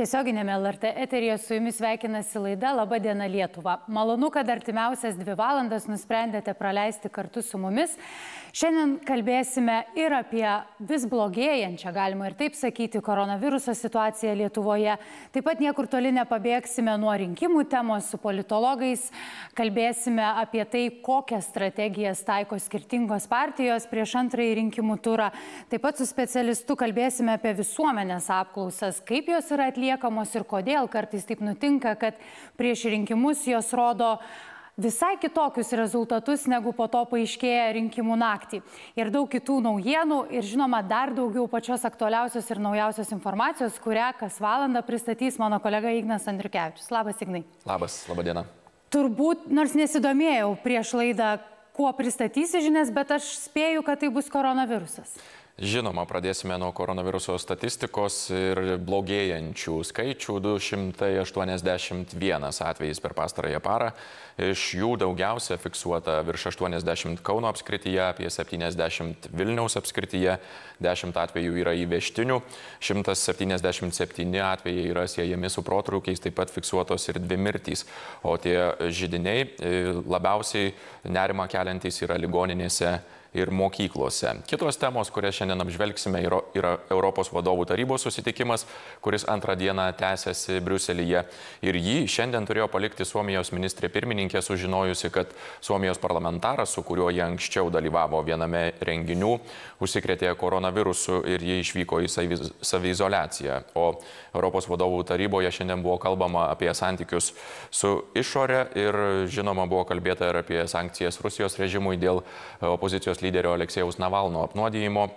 Tiesioginėme LRT eterija su jumis sveikinasi laida Labą dieną Lietuva. Malonu, kad artimiausias dvi valandas nusprendėte praleisti kartu su mumis. Šiandien kalbėsime ir apie vis blogėjančią, galima ir taip sakyti, koronaviruso situaciją Lietuvoje. Taip pat niekur toli nepabėgsime nuo rinkimų temos su politologais. Kalbėsime apie tai, kokias strategijas taiko skirtingos partijos prieš antrąjį rinkimų turą. Taip pat su specialistu kalbėsime apie visuomenės apklausas, kaip jos yra atliekamos ir kodėl kartais taip nutinka, kad prieš rinkimus jos rodo visai kitokius rezultatus, negu po to paaiškėja rinkimų naktį. Ir daug kitų naujienų ir žinoma dar daugiau pačios aktualiausios ir naujausios informacijos, kurią kas valandą pristatys mano kolega Ignas Andriukevičius. Labas, Ignai. Labas, laba diena. Turbūt, nors nesidomėjau prieš laidą, kuo pristatysi žinias, bet aš spėju, kad tai bus koronavirusas. Žinoma, pradėsime nuo koronaviruso statistikos ir blogėjančių skaičių. 281 atvejais per pastarąją parą. Iš jų daugiausia fiksuota virš 80 Kauno apskrityje, apie 70 Vilniaus apskrityje, 10 atvejų yra įvežtinių, 177 atvejai yra siejami su protrukiais, taip pat fiksuotos ir dvi mirtys. O tie žydiniai e, labiausiai nerima keliantys yra ligoninėse ir mokyklose. Kitos temos, kurias šiandien apžvelgsime, yra, Europos vadovų tarybos susitikimas, kuris antrą dieną tęsiasi Briuselyje. Ir jį šiandien turėjo palikti Suomijos ministrė pirmininkė, sužinojusi, kad Suomijos parlamentaras, su kuriuo jie anksčiau dalyvavo viename renginių, užsikrėtė koronavirusu ir jie išvyko į savizolaciją. O Europos vadovų taryboje šiandien buvo kalbama apie santykius su išorė ir žinoma buvo kalbėta ir apie sankcijas Rusijos režimui dėl opozicijos opozicijos lyderio Aleksėjaus Navalno apnuodijimo.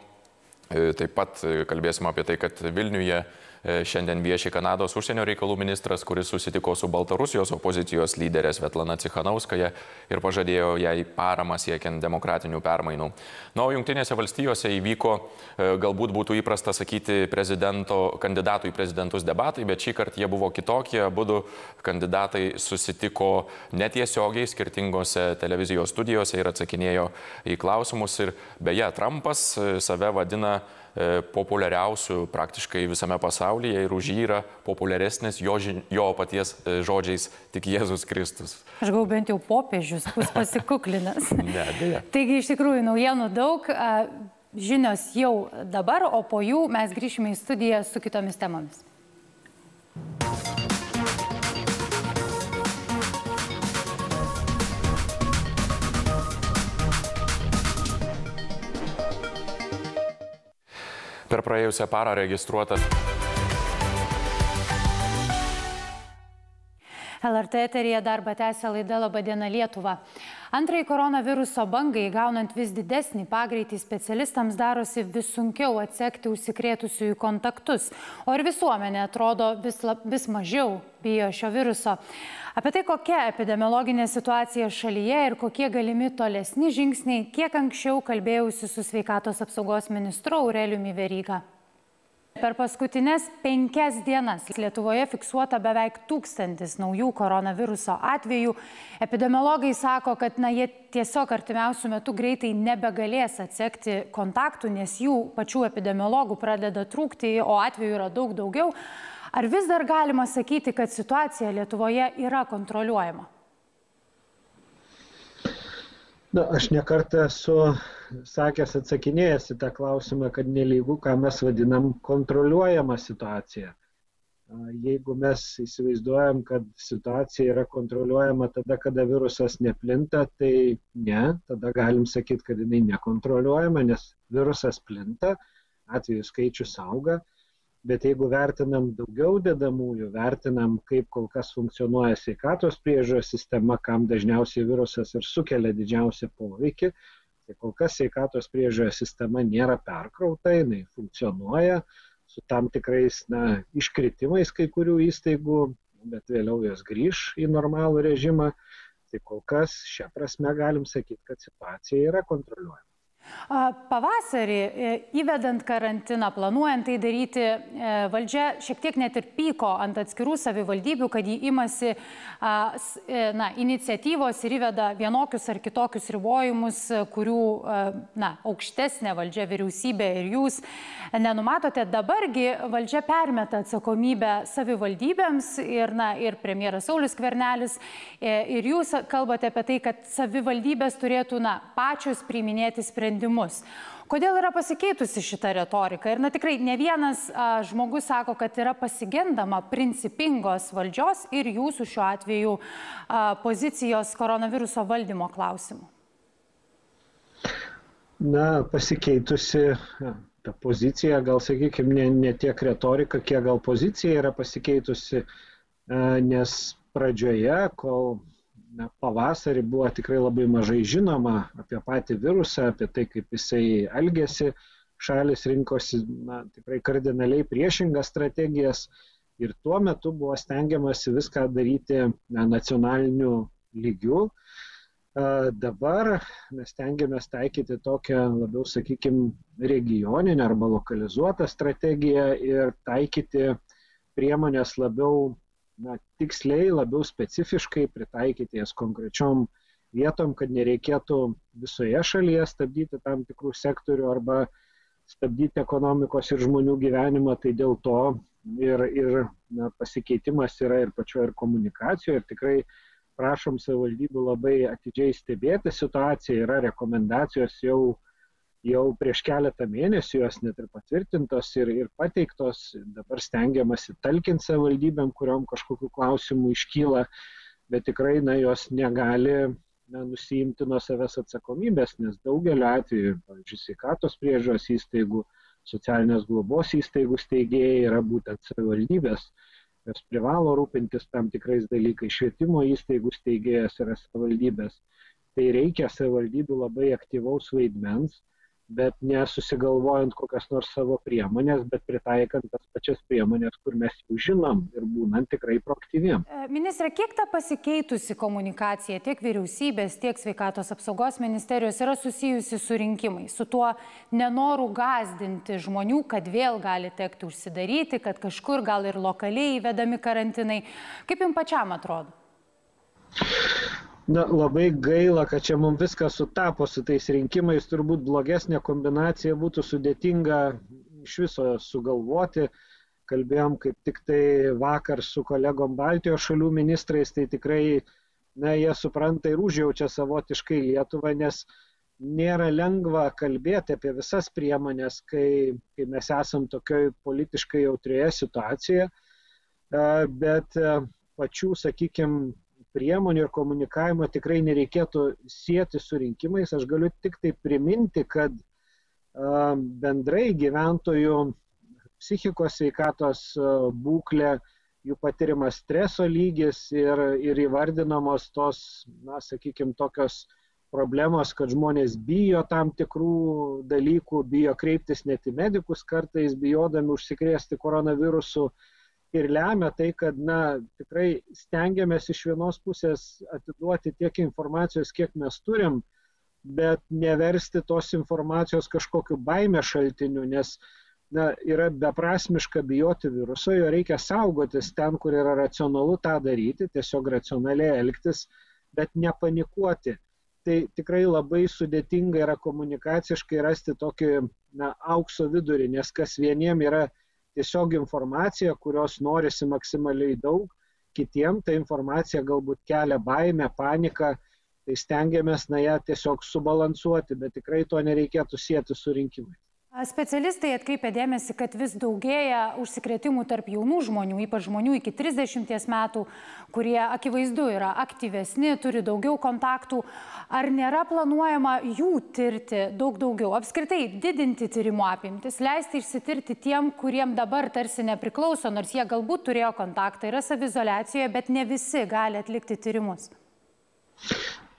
E, taip pat e, kalbėsime apie tai, kad Vilniuje šiandien vieši Kanados užsienio reikalų ministras, kuris susitiko su Baltarusijos opozicijos lyderė Svetlana Cichanauskaja ir pažadėjo jai paramą siekiant demokratinių permainų. Na, o Junktinėse valstijose įvyko, e, galbūt būtų įprasta sakyti, kandidatų į prezidentus debatai, bet šį kartą jie buvo kitokie. Abu kandidatai susitiko netiesiogiai skirtingose televizijos studijose ir atsakinėjo į klausimus. Ir beje, Trumpas e, save vadina E, populiariausių praktiškai visame pasaulyje ir už jį yra populiaresnis jo, jo paties e, žodžiais tik Jėzus Kristus. Aš gal bent jau popiežius bus pasikuklinęs. ne, dėja. Taigi iš tikrųjų naujienų daug, žinios jau dabar, o po jų mes grįšime į studiją su kitomis temomis. Per praėjusią parą registruota. LRT eterija darbą tęsia laida Labadiena Lietuva. Antrai koronaviruso bangai, gaunant vis didesnį pagreitį, specialistams darosi vis sunkiau atsekti užsikrėtusiųjų kontaktus, o ir visuomenė atrodo vis, lab, vis mažiau bijo šio viruso. Apie tai, kokia epidemiologinė situacija šalyje ir kokie galimi tolesni žingsniai, kiek anksčiau kalbėjausi su sveikatos apsaugos ministru Aureliumi Veryga. Per paskutinės penkias dienas Lietuvoje fiksuota beveik tūkstantis naujų koronaviruso atvejų. Epidemiologai sako, kad na, jie tiesiog artimiausių metų greitai nebegalės atsekti kontaktų, nes jų pačių epidemiologų pradeda trūkti, o atvejų yra daug daugiau. Ar vis dar galima sakyti, kad situacija Lietuvoje yra kontroliuojama? Na, aš nekartą esu sakęs atsakinėjęs į tą klausimą, kad nelygų, ką mes vadinam kontroliuojama situacija. Jeigu mes įsivaizduojam, kad situacija yra kontroliuojama tada, kada virusas neplinta, tai ne, tada galim sakyti, kad jinai nekontroliuojama, nes virusas plinta, atvejų skaičius auga bet jeigu vertinam daugiau dedamųjų vertinam kaip kol kas funkcionuoja sveikatos priežiūros sistema kam dažniausiai virusas ir sukelia didžiausią poveikį tai kol kas sveikatos priežiūros sistema nėra perkrauta jinai funkcionuoja su tam tikrais na iškritimais kai kurių įstaigų bet vėliau jos grįš į normalų režimą. Tai kol kas šia prasme galim sakyt kad situacija yra kontroliuojama Pavasarį e, įvedant karantiną, planuojant tai daryti, e, valdžia šiek tiek net ir pyko ant atskirų savivaldybių, kad jį imasi e, na, iniciatyvos ir įveda vienokius ar kitokius ribojimus, kurių na, aukštesnė valdžia, vyriausybė ir jūs nenumatote. Dabargi valdžia permeta atsakomybę savivaldybėms ir, na, ir premjeras Saulis Kvernelis ir jūs kalbate apie tai, kad savivaldybės turėtų na, pačios priiminėti sprendimus sprendimus. Kodėl yra pasikeitusi šita retorika? Ir na tikrai ne vienas a, žmogus sako, kad yra pasigendama principingos valdžios ir jūsų šiuo atveju a, pozicijos koronaviruso valdymo klausimu. Na, pasikeitusi ta pozicija, gal sakykime, ne, ne tiek retorika, kiek gal pozicija yra pasikeitusi, nes pradžioje, kol na pavasarį buvo tikrai labai mažai žinoma apie patį virusą apie tai kaip jisai elgiasi šalys rinkosi na tikrai kardinaliai priešingas strategijas. Ir tuo metu buvo stengiamasi viską daryti na nacionaliniu lygiu. Dabar mes stengiamės taikyti tokią labiau sakykim regioninę arba lokalizuotą strategiją ir taikyti priemones labiau na tiksliai labiau specifiškai pritaikyti jas konkrečiom vietom kad nereikėtų visoje šalyje stabdyti tam tikrų sektorių arba stabdyti ekonomikos ir žmonių gyvenimą tai dėl to ir ir na pasikeitimas yra ir pačioj ir komunikacijoj ir tikrai prašom savivaldybių labai atidžiai stebėti situaciją. Yra rekomendacijos jau jau prieš keletą mėnesių jos net ir patvirtintos ir ir pateiktos. Dabar stengiamasi talkint savivaldybėm kuriom kažkokių klausimų iškyla bet tikrai na jos negali na nusiimti nuo savęs atsakomybės nes daugeliu atvejų pavyzdžiui sveikatos priežiūros įstaigų socialinės globos įstaigų steigėjai yra būtent savivaldybės. Jos privalo rūpintis tam tikrais dalykais. Švietimo įstaigų steigėjas yra savivaldybės. Tai reikia savivaldybių labai aktyvaus vaidmens bet ne susigalvojant kokias nors savo priemones bet pritaikant tas pačias priemones kur mes jau žinom ir būnant tikrai proaktyviem. E, ministre kiek ta pasikeitusi komunikacija tiek vyriausybės tiek sveikatos apsaugos ministerijos yra susijusi su rinkimais su tuo nenoru gąsdinti žmonių kad vėl gali tekti užsidaryti kad kažkur gal ir lokaliai įvedami karantinai? Kaip jum pačiam atrodo na labai gaila kad čia mum viskas sutapo su tais rinkimais. Turbūt blogesnę kombinaciją būtų sudėtinga iš viso sugalvoti. Kalbėjom kaip tiktai vakar su kolegom baltijos šalių ministrais tai tikrai na jie supranta ir užjaučia savotiškai lietuvą nes nėra lengva kalbėti apie visas priemones kai kai mes esam tokioj politiškai jautrioje situacijoje. Bet pačių sakykim priemonių ir komunikavimo tikrai nereikėtų sieti su rinkimais. Aš galiu tiktai priminti kad bendrai gyventojų psichikos sveikatos būklė jų patiriamas streso lygis ir ir įvardinamos tos na sakykim tokios problemos kad žmonės bijo tam tikrų dalykų bijo kreiptis net į medikus kartais bijodami užsikrėsti koronavirusu ir lemia tai kad na tikrai stengiamės iš vienos pusės atiduoti tiek informacijos kiek mes turim bet neversti tos informacijos kažkokiu baimės šaltiniu nes na yra beprasmiška bijoti viruso jo reikia saugotis ten kur yra racionalu tą daryti tiesiog racionaliai elgtis bet nepanikuoti. Tai tikrai labai sudėtinga yra komunikaciškai rasti tokį na aukso vidurį nes kas vieniem yra tiesiog informacija kurios norisi maksimaliai daug kitiem ta informacija galbūt kelia baimę paniką tai stengiamės na ją tiesiog subalansuoti bet tikrai to nereikėtų sieti su rinkimais Specialistai atkreipia dėmesį, kad vis daugėja užsikrėtimų tarp jaunų žmonių, ypač žmonių iki 30 metų, kurie akivaizdu yra aktyvesni, turi daugiau kontaktų. Ar nėra planuojama jų tirti daug daugiau? Apskritai didinti tyrimo apimtis, leisti išsitirti tiem, kuriem dabar tarsi nepriklauso, nors jie galbūt turėjo kontaktą, yra savizolacijoje, bet ne visi gali atlikti tyrimus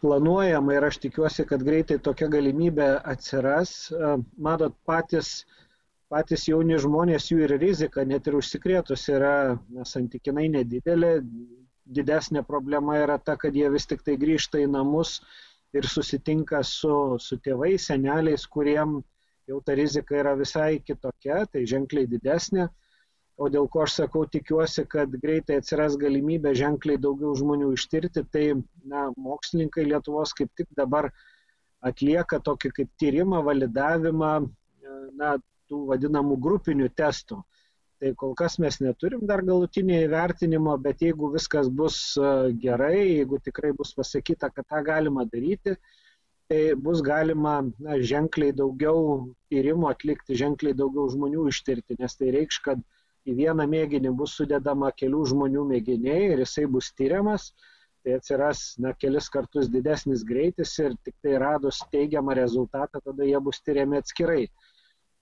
planuojama ir aš tikiuosi kad greitai tokia galimybė atsiras matot patys patys jauni žmonės jų ir rizika net ir užsikrėtus yra na santykinai nedidelė didesnė problema yra ta kad jie vis tiktai grįžta į namus ir susitinka su, su tėvais, seneliais, kuriem jau ta rizika yra visai kitokia, tai ženkliai didesnė. O dėl ko aš sakau, tikiuosi, kad greitai atsiras galimybė ženkliai daugiau žmonių ištirti, tai na, mokslininkai Lietuvos kaip tik dabar atlieka tokį kaip tyrimą, validavimą na, tų vadinamų grupinių testų. Tai kol kas mes neturim dar galutinio įvertinimo, bet jeigu viskas bus gerai, jeigu tikrai bus pasakyta, kad tą galima daryti, tai bus galima na, ženkliai daugiau tyrimų atlikti, ženkliai daugiau žmonių ištirti, nes tai reikš, kad į vieną mėginį bus sudedama kelių žmonių mėginiai ir jisai bus tyriamas, tai atsiras na, kelis kartus didesnis greitis ir tik tai radus teigiamą rezultatą, tada jie bus tyriami atskirai.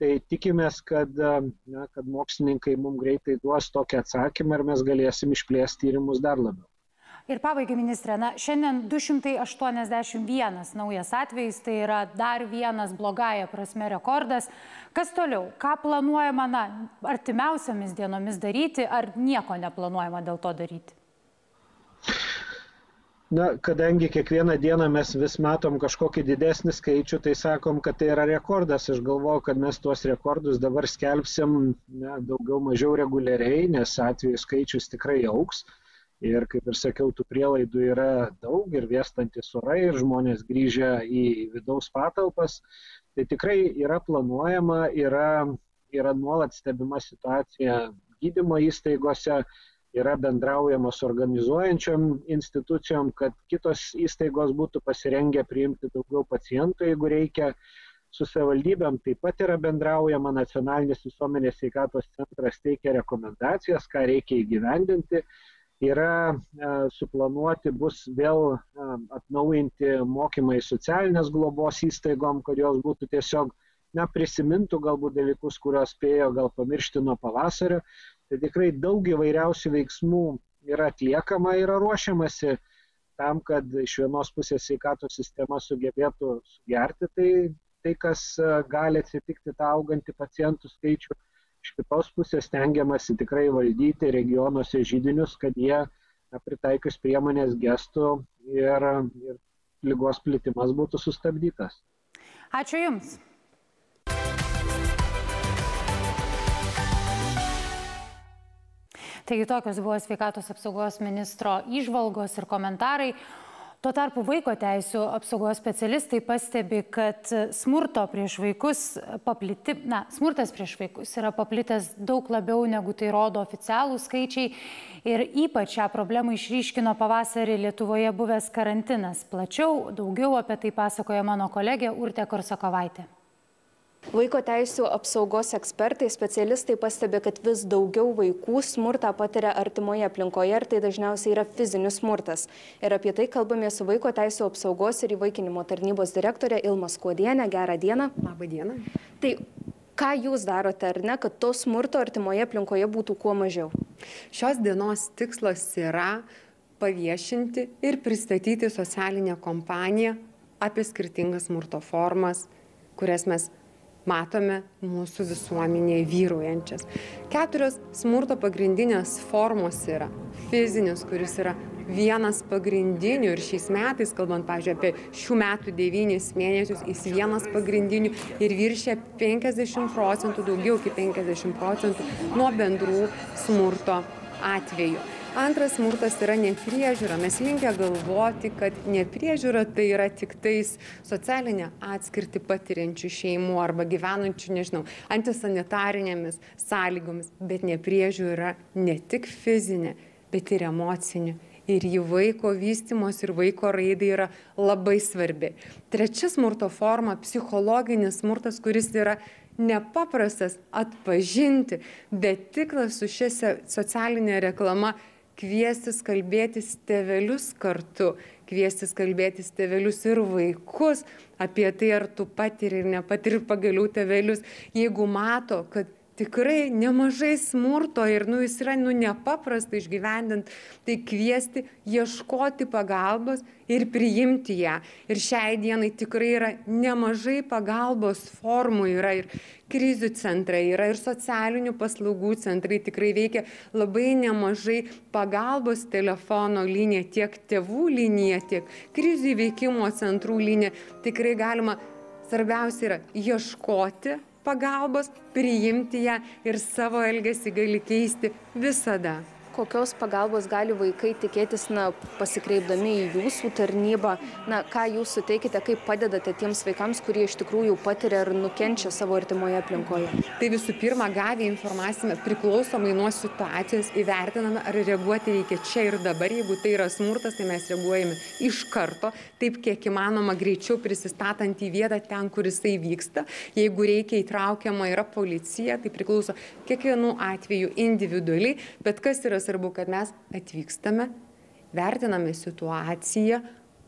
Tai tikimės, kad, na, kad mokslininkai mums greitai duos tokį atsakymą ir mes galėsim išplėsti tyrimus dar labiau. Ir pabaigai, ministrė, na, šiandien 281 naujas atvejis, tai yra dar vienas blogąją prasme rekordas. Kas toliau? Ką planuojama, na, artimiausiamis dienomis daryti, ar nieko neplanuojama dėl to daryti? Na, kadangi kiekvieną dieną mes vis matom kažkokį didesnį skaičių, tai sakom, kad tai yra rekordas. Aš galvoju, kad mes tuos rekordus dabar skelbsim na, daugiau mažiau reguliariai, nes atvejų skaičius tikrai auks. Uh, ir kaip ir sakiau tų prielaidų yra daug ir vėstantis orai ir žmonės grįžę į vidaus patalpas. Tai tikrai yra planuojama yra yra nuolat stebima situacija gydymo įstaigose yra bendraujama su organizuojančiom institucijom kad kitos įstaigos būtų pasirengę priimti daugiau pacientų jeigu reikia. Su savivaldybėm taip pat yra bendraujama nacionalinis visuomenės sveikatos centras teikia rekomendacijas ką reikia įgyvendinti yra suplanuoti bus vėl atnaujinti mokymai socialinės globos įstaigom, kad jos būtų tiesiog, na, prisimintų galbūt dalykus, kuriuos spėjo gal pamiršti nuo pavasario. Tai tikrai daug įvairiausių veiksmų yra atliekama, yra ruošiamasi tam, kad iš vienos pusės sveikatos sistema sugebėtų sugerti tai, tai kas gali atsitikti tą augantį pacientų skaičių iš kitos pusės stengiamasi tikrai valdyti regionuose žydinius, kad jie pritaikius priemonės gestų ir, ir lygos plitimas būtų sustabdytas. Ačiū Jums. Taigi tokios buvo sveikatos apsaugos ministro išvalgos ir komentarai. Tuo tarpu vaiko teisų apsaugos specialistai pastebi, kad smurto prieš vaikus papliti, na, smurtas prieš vaikus yra paplitęs daug labiau negu tai rodo oficialų skaičiai ir ypač šią problemą išryškino pavasarį Lietuvoje buvęs karantinas. Plačiau daugiau apie tai pasakoja mano kolegė Urte Korsakovaitė. Vaiko teisų apsaugos ekspertai, specialistai pastebi, kad vis daugiau vaikų smurtą patiria artimoje aplinkoje ir tai dažniausiai yra fizinis smurtas. Ir apie tai kalbame su Vaiko teisų apsaugos ir įvaikinimo tarnybos direktorė Ilma Skuodienė. Gerą dieną. Labą dieną. Tai ką jūs darote, ar ne, kad to smurto artimoje aplinkoje būtų kuo mažiau? Šios dienos tikslas yra paviešinti ir pristatyti socialinę kompaniją apie skirtingas smurto formas, kurias mes matome mūsų visuomenėje vyraujančias. Keturios smurto pagrindinės formos yra fizinis, kuris yra vienas pagrindinių ir šiais metais, kalbant, pažiūrėjau, apie šių metų devynis mėnesius, jis vienas pagrindinių ir viršė 50 procentų, daugiau kaip 50 procentų nuo bendrų smurto atvejų antras smurtas yra nepriežiūra mes linkę galvoti kad nepriežiūra tai yra tiktais socialinę atskirtį patiriančių šeimų arba gyvenančių nežinau antisanitarinėmis sąlygomis. Bet nepriežiūra ne tik fizinė bet ir emocinė. Ir ji vaiko vystymosi ir vaiko raidai yra labai svarbi. Trečia smurto forma psichologinis smurtas kuris yra nepaprastas atpažinti bet tikslas su šia socialine reklama kviestis kalbėtis tėvelius kartu, kviestis kalbėtis tėvelius ir vaikus apie tai, ar tu patiri ir nepatiri pagaliau tėvelius, jeigu mato, kad tikrai nemažai smurto ir nu, jis yra nu, nepaprastai išgyvendint, tai kviesti, ieškoti pagalbos ir priimti ją. Ir šiai dienai tikrai yra nemažai pagalbos formų, yra ir krizių centrai, yra ir socialinių paslaugų centrai, tikrai veikia labai nemažai pagalbos telefono linija, tiek tėvų linija, tiek krizių įveikimo centrų linija. Tikrai galima, svarbiausia yra ieškoti pagalbos, priimti ją ir savo elgesį gali keisti visada kokios pagalbos gali vaikai tikėtis na pasikreipdami į jūsų tarnybą? Na ką jūs suteikite kaip padedate tiems vaikams kurie iš tikrųjų patiria ar nukenčia savo artimoje aplinkoje? Tai visų pirma gavę informaciją priklausomai nuo situacijos įvertiname ar reaguoti reikia čia ir dabar. Jeigu tai yra smurtas tai mes reaguojame iš karto taip kiek įmanoma greičiau prisistatant į vietą ten kur jisai vyksta. Jeigu reikia įtraukiama yra policija tai priklauso kiekvienu atveju individualiai bet kas yra svarbu, kad mes atvykstame, vertiname situaciją,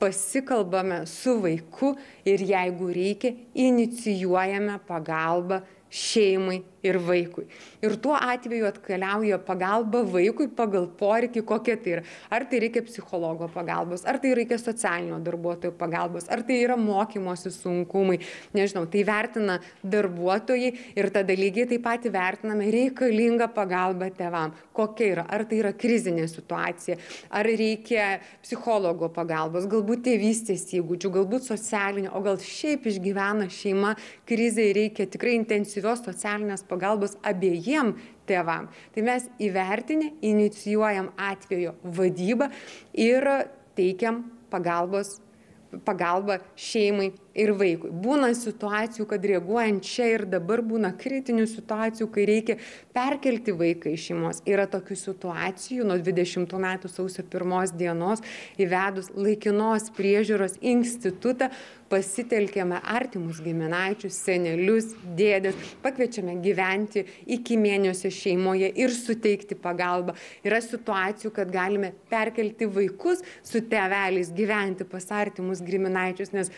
pasikalbame su vaiku ir jeigu reikia, inicijuojame pagalbą šeimai ir vaikui. Ir tuo atveju atkeliauja pagalba vaikui pagal poreikį, kokia tai yra. Ar tai reikia psichologo pagalbos, ar tai reikia socialinio darbuotojo pagalbos, ar tai yra mokymosi sunkumai, nežinau, tai vertina darbuotojai ir tada lygiai taip pat vertiname reikalingą pagalbą tevam, kokia yra, ar tai yra krizinė situacija, ar reikia psichologo pagalbos, galbūt tėvystės įgūdžių, galbūt socialinio, o gal šiaip išgyvena šeima krizai reikia tikrai intensyvios socialinės pagalbos pagalbos abiejiem tėvam. Tai mes įvertinę inicijuojam atvejo vadybą ir teikiam pagalbos pagalbą šeimai ir vaikui. Būna situacijų, kad reaguojant čia ir dabar būna kritinių situacijų, kai reikia perkelti vaiką iš šeimos. Yra tokių situacijų nuo 20 metų sausio pirmos dienos įvedus laikinos priežiūros institutą, pasitelkėme artimus giminaičius, senelius, dėdės, pakviečiame gyventi iki mėnesio šeimoje ir suteikti pagalbą. Yra situacijų, kad galime perkelti vaikus su teveliais gyventi pas artimus giminaičius, nes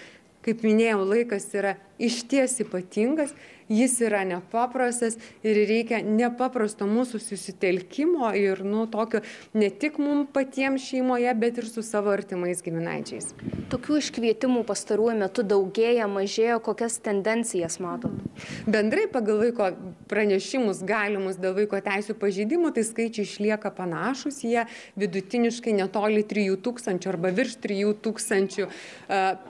kaip minėjau, laikas yra išties ypatingas jis yra nepaprastas ir reikia nepaprasto mūsų susitelkimo ir nu tokio ne tik mum patiem šeimoje bet ir su savo artimais giminaičiais. Tokių iškvietimų pastaruoju metu daugėja mažėja kokias tendencijas matot? Bendrai pagal vaiko pranešimus galimus dėl vaiko teisių pažeidimų tai skaičiai išlieka panašūs jie vidutiniškai netoli trijų tūkstančių arba virš trijų tūkstančių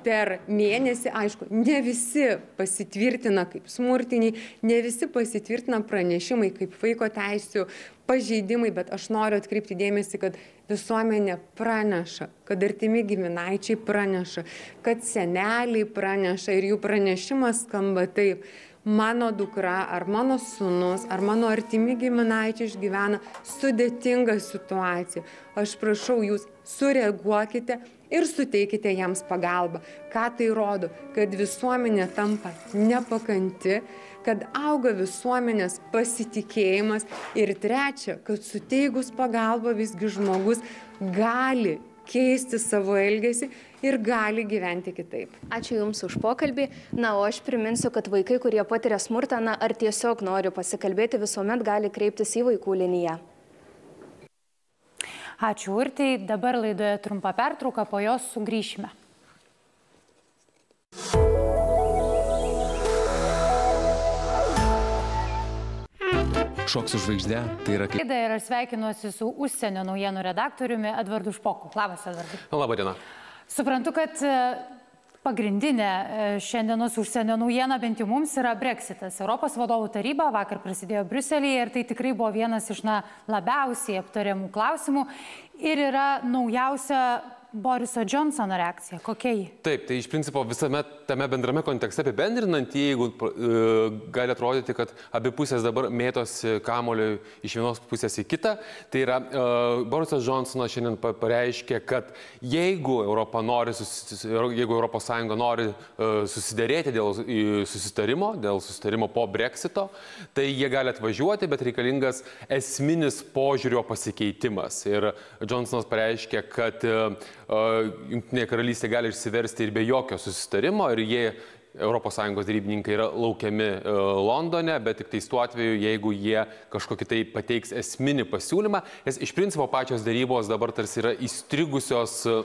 per mėnesį. Aišku ne visi pasitvirtina kaip smurtiniai ne visi pasitvirtina pranešimai kaip vaiko teisių pažeidimai bet aš noriu atkreipti dėmesį kad visuomenė praneša kad artimi giminaičiai praneša kad seneliai praneša ir jų pranešimas skamba taip. Mano dukra ar mano sūnus ar mano artimi giminaičiai išgyvena sudėtingą situaciją. Aš prašau jūs sureaguokite ir suteikite jiems pagalbą. Ką tai rodo? Kad visuomenė tampa nepakanti, kad auga visuomenės pasitikėjimas ir trečia, kad suteikus pagalbą visgi žmogus gali keisti savo elgesį ir gali gyventi kitaip. Ačiū Jums už pokalbį. Na, o aš priminsiu, kad vaikai, kurie patiria smurtą, na, ar tiesiog nori pasikalbėti, visuomet gali kreiptis į vaikų liniją. Ačiū Urtai, dabar laidoje trumpa pertrauka, po jos sugrįšime. Šoks su žvaigždė, tai yra kaip. Laida ir aš sveikinuosi su užsienio naujienų redaktoriumi Edvardu Špoku. Labas, Edvardu. Labą dieną. Suprantu, kad pagrindinė e, šiandienos užsienio naujiena bent jau mums yra breksitas europos vadovų taryba vakar prasidėjo briuselyje ir tai tikrai buvo vienas iš na labiausiai aptariamų klausimų. Ir yra naujausia Boriso Johnsono reakcija, kokia ji? Taip, tai iš principo visame tame bendrame kontekste apibendrinant, jeigu e, gali atrodyti, kad abi pusės dabar mėtosi kamoliu iš vienos pusės į kitą, tai yra e, Borisas Johnsonas šiandien pareiškė, kad jeigu Europa nori, susis, jeigu Sąjunga nori e, susidėrėti dėl susitarimo, dėl susitarimo po Brexito, tai jie gali atvažiuoti, bet reikalingas esminis požiūrio pasikeitimas. Ir Johnsonas pareiškė, kad Junktinė karalystė gali išsiversti ir be jokio susitarimo ir jie ES darybininkai yra laukiami e, Londone, bet tik tais tuo atveju, jeigu jie kažkokį tai pateiks esminį pasiūlymą, nes iš principo pačios darybos dabar tarsi yra įstrigusios e,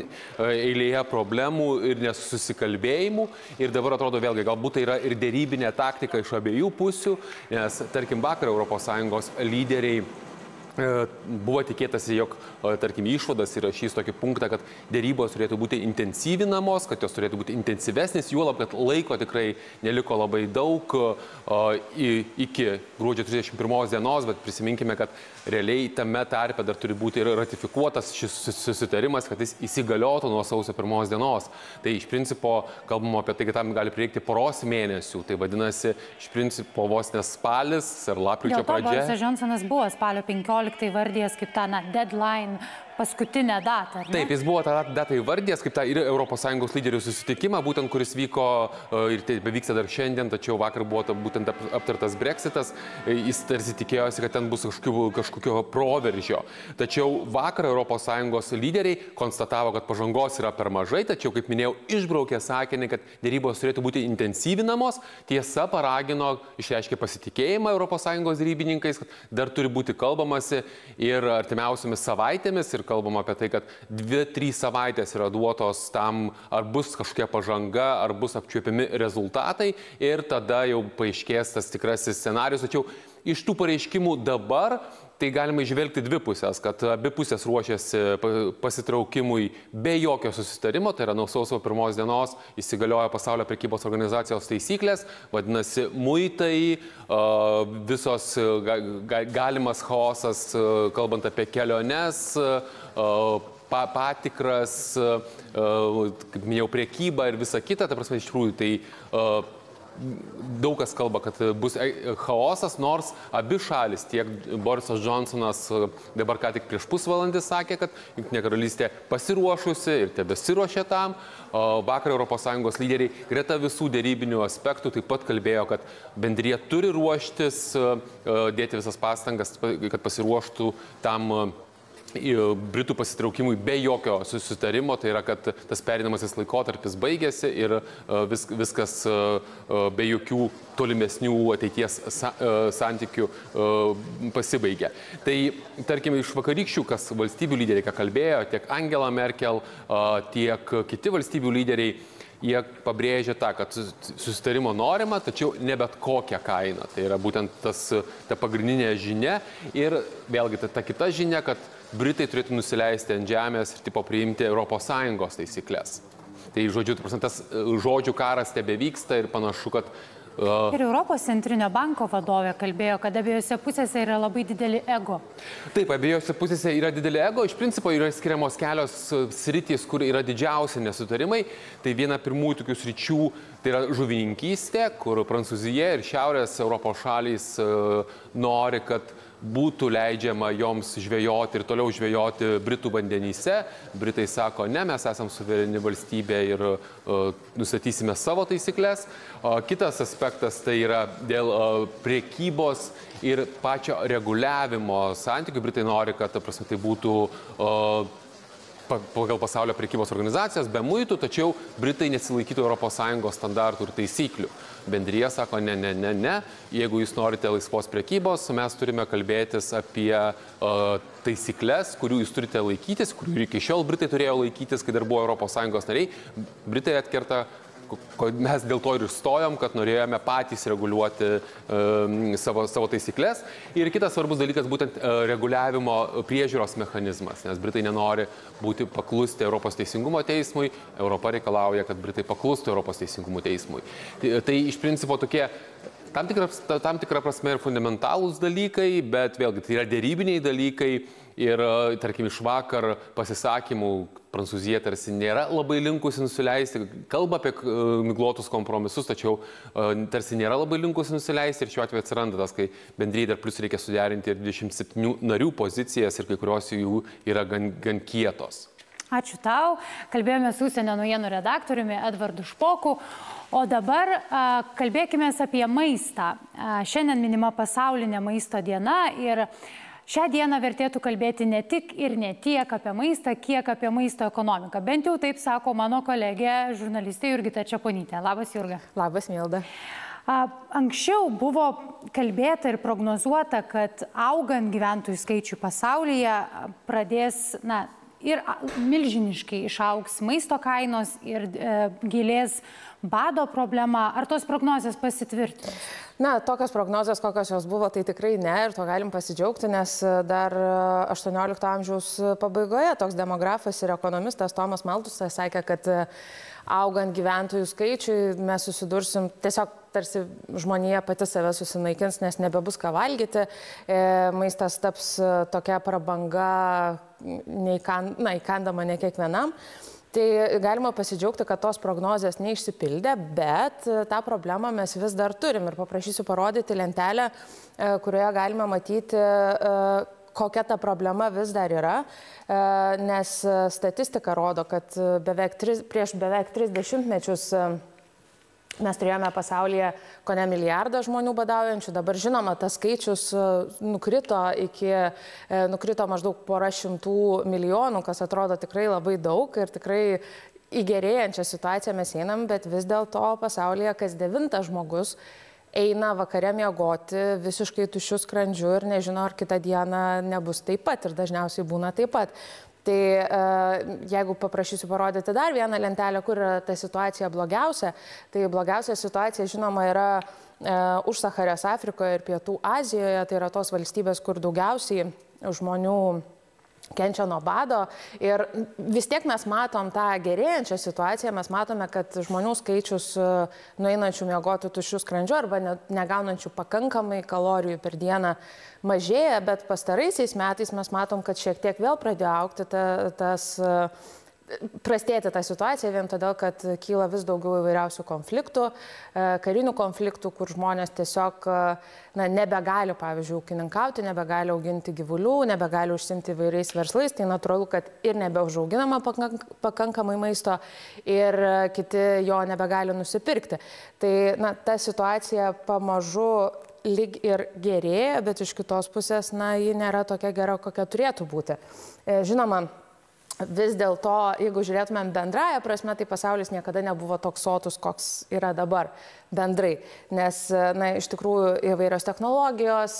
eilėje problemų ir nesusikalbėjimų. Ir dabar atrodo vėlgi, galbūt tai yra ir dėrybinė taktika iš abiejų pusių, nes tarkim vakar ES lyderiai E, buvo tikėtasi, jog, e, tarkim, išvadas įrašys tokį punktą, kad dėrybos turėtų būti intensyvinamos, kad jos turėtų būti intensyvesnės, juolab, kad laiko tikrai neliko labai daug e, iki gruodžio 31 dienos, bet prisiminkime, kad realiai tame tarpe dar turi būti ir ratifikuotas šis susitarimas, kad jis įsigaliotų nuo sausio 1 dienos. Tai iš principo kalbama apie tai, kad tam gali prireikti poros mėnesių. Tai vadinasi, iš principo vos nes spalis ar lapkričio pradžia. Borisas Johnsonas buvo spalio 15 16 vardijas kaip tą na, deadline paskutinę datą. Taip, jis buvo tą datą įvardęs kaip tą ir ES lyderių susitikimą, būtent kuris vyko e, ir tai bevyksta dar šiandien, tačiau vakar buvo ta, būtent aptartas Brexitas, e, jis tarsi tikėjosi, kad ten bus kažkokio, kažkokio proveržio. Tačiau vakar ES lyderiai konstatavo, kad pažangos yra per mažai, tačiau, kaip minėjau, išbraukė sakinį, kad dėrybos turėtų būti intensyvinamos, tiesa paragino, išreiškė pasitikėjimą ES dėrybininkais, kad dar turi būti kalbamasi ir artimiausiamis savaitėmis ir kalbama apie tai, kad dvi, trys savaitės yra duotos tam, ar bus kažkokia pažanga, ar bus apčiuopiami rezultatai ir tada jau paaiškės tas tikrasis scenarius. Tačiau iš tų pareiškimų dabar tai galima išvelgti dvi pusės, kad abi pusės ruošiasi pasitraukimui be jokio susitarimo, tai yra nuo sausio pirmos dienos įsigalioja pasaulio prekybos organizacijos taisyklės, vadinasi, muitai, visos galimas chaosas, kalbant apie keliones, patikras, kaip minėjau, priekybą ir visa kita, ta prasme, iš tikrųjų, tai daug kas kalba, kad bus e, chaosas, nors abi šalis, tiek Borisas Johnsonas dabar ką tik prieš pusvalandį sakė, kad Junktinė karalystė pasiruošusi ir tebesiruošė tam. Vakar ES lyderiai greta visų dėrybinių aspektų taip pat kalbėjo, kad bendrija turi ruoštis, dėti visas pastangas, kad pasiruoštų tam Britų pasitraukimui be jokio susitarimo, tai yra, kad tas perinamasis laikotarpis baigėsi ir e, vis, viskas e, e, be jokių tolimesnių ateities santykių pasibaigė. Tai tarkime iš vakarykščių, kas valstybių lyderiai, ką kalbėjo, tiek Angela Merkel, tiek kiti valstybių lyderiai, jie pabrėžia tą, kad susitarimo norima, tačiau ne bet kokią kainą. Tai yra būtent tas, ta pagrindinė žinia ir vėlgi ta, ta kita žinia, kad Britai turėtų nusileisti ant žemės ir tipo priimti ES taisyklės. Tai žodžiu, tas žodžių karas tebe vyksta ir panašu, kad Ir Europos centrinio banko vadovė kalbėjo, kad abiejose pusėse yra labai dideli ego. Taip, abiejose pusėse yra dideli ego. Iš principo yra skiriamos kelios sritys, kur yra didžiausi nesutarimai. Tai viena pirmųjų tokių sričių tai yra žuvininkystė, kur Prancūzija ir Šiaurės Europos šalys nori, kad būtų leidžiama joms žvejoti ir toliau žvejoti Britų vandenyse. Britai sako, ne, mes esame suvereni valstybė ir uh, nustatysime savo taisyklės. Uh, kitas aspektas tai yra dėl uh, priekybos ir pačio reguliavimo santykių. Britai nori, kad prasme, tai būtų uh, pagal pasaulio priekybos organizacijas be muitų, tačiau Britai nesilaikytų ES standartų ir taisyklių. Bendrija sako, ne, ne, ne, ne, jeigu jūs norite laisvos priekybos, mes turime kalbėtis apie uh, taisyklės, kurių jūs turite laikytis, kurių iki šiol Britai turėjo laikytis, kai dar buvo ES nariai. Britai atkerta mes dėl to ir stojom, kad norėjome patys reguliuoti um, savo, savo taisyklės. Ir kitas svarbus dalykas būtent uh, reguliavimo priežiūros mechanizmas, nes Britai nenori būti paklusti Europos teisingumo teismui, Europa reikalauja, kad Britai paklustų Europos teisingumo teismui. Tai, tai iš principo tokie tam tikra, tam tikra prasme ir fundamentalūs dalykai, bet vėlgi tai yra dėrybiniai dalykai ir, tarkim, iš vakar pasisakymų Prancūzija tarsi nėra labai linkusi nusileisti, kalba apie miglotus kompromisus, tačiau tarsi nėra labai linkusi nusileisti ir šiuo atveju atsiranda tas, kai bendryje dar plus reikia suderinti ir 27 narių pozicijas ir kai kurios jų yra gan, gan kietos. Ačiū tau. Kalbėjome su užsienio naujienų redaktoriumi Edvardu Špoku. O dabar a, kalbėkime apie maistą. A, šiandien minima pasaulinė maisto diena ir Šią dieną vertėtų kalbėti ne tik ir ne tiek apie maistą, kiek apie maisto ekonomiką. Bent jau taip sako mano kolegė žurnalistė Jurgita Čiaponytė. Labas, Jurga. Labas, Milda. Anksčiau buvo kalbėta ir prognozuota, kad augant gyventojų skaičių pasaulyje pradės na, ir milžiniškai išauks maisto kainos ir e, gilės bado problema. Ar tos prognozijos pasitvirtins? Na, tokios prognozijos, kokios jos buvo, tai tikrai ne ir to galim pasidžiaugti, nes dar 18 amžiaus pabaigoje toks demografas ir ekonomistas Tomas Maltusas sakė, kad augant gyventojų skaičiui mes susidursim tiesiog tarsi žmonija pati save susinaikins, nes nebebus ką valgyti, e, maistas taps tokia prabanga, neįkandama ne kiekvienam. Tai galima pasidžiaugti, kad tos prognozijas neišsipildė, bet tą problemą mes vis dar turim ir paprašysiu parodyti lentelę, e, kurioje galime matyti, e, kokia ta problema vis dar yra, e, nes statistika rodo, kad beveik, prieš beveik 30 mečius Mes turėjome pasaulyje ko ne milijardą žmonių badaujančių, dabar žinoma, tas skaičius e, nukrito iki, e, nukrito maždaug pora šimtų milijonų, kas atrodo tikrai labai daug ir tikrai į gerėjančią situaciją mes einam, bet vis dėlto pasaulyje kas devintas žmogus eina vakare miegoti visiškai tuščių skrandžių ir nežino, ar kitą dieną nebus taip pat ir dažniausiai būna taip pat. Tai e, jeigu paprašysiu parodyti dar vieną lentelę, kur yra ta situacija blogiausia, tai blogiausia situacija žinoma yra e, už Saharės Afrikoje ir Pietų Azijoje, tai yra tos valstybės, kur daugiausiai žmonių kenčia nuo bado. Ir vis tiek mes matom tą gerėjančią situaciją, mes matome, kad žmonių skaičius e, nueinančių miegoti tuščių skrandžių arba negaunančių pakankamai kalorijų per dieną mažėja, bet pastaraisiais metais mes matom, kad šiek tiek vėl pradėjo aukti ta, tas prastėti tą situaciją vien todėl, kad kyla vis daugiau įvairiausių konfliktų, e, karinių konfliktų, kur žmonės tiesiog e, na, nebegali, pavyzdžiui, ūkininkauti, nebegali auginti gyvulių, nebegali užsimti įvairiais verslais, tai natūralu, kad ir nebeužauginama pakankamai maisto ir e, kiti jo nebegali nusipirkti. Tai na, ta situacija pamažu lyg ir gerėja, bet iš kitos pusės, na, ji nėra tokia gera, kokia turėtų būti. Žinoma, vis dėlto, jeigu žiūrėtumėm bendrąją prasme, tai pasaulis niekada nebuvo toks sotus, koks yra dabar bendrai. Nes, na, iš tikrųjų, įvairios technologijos,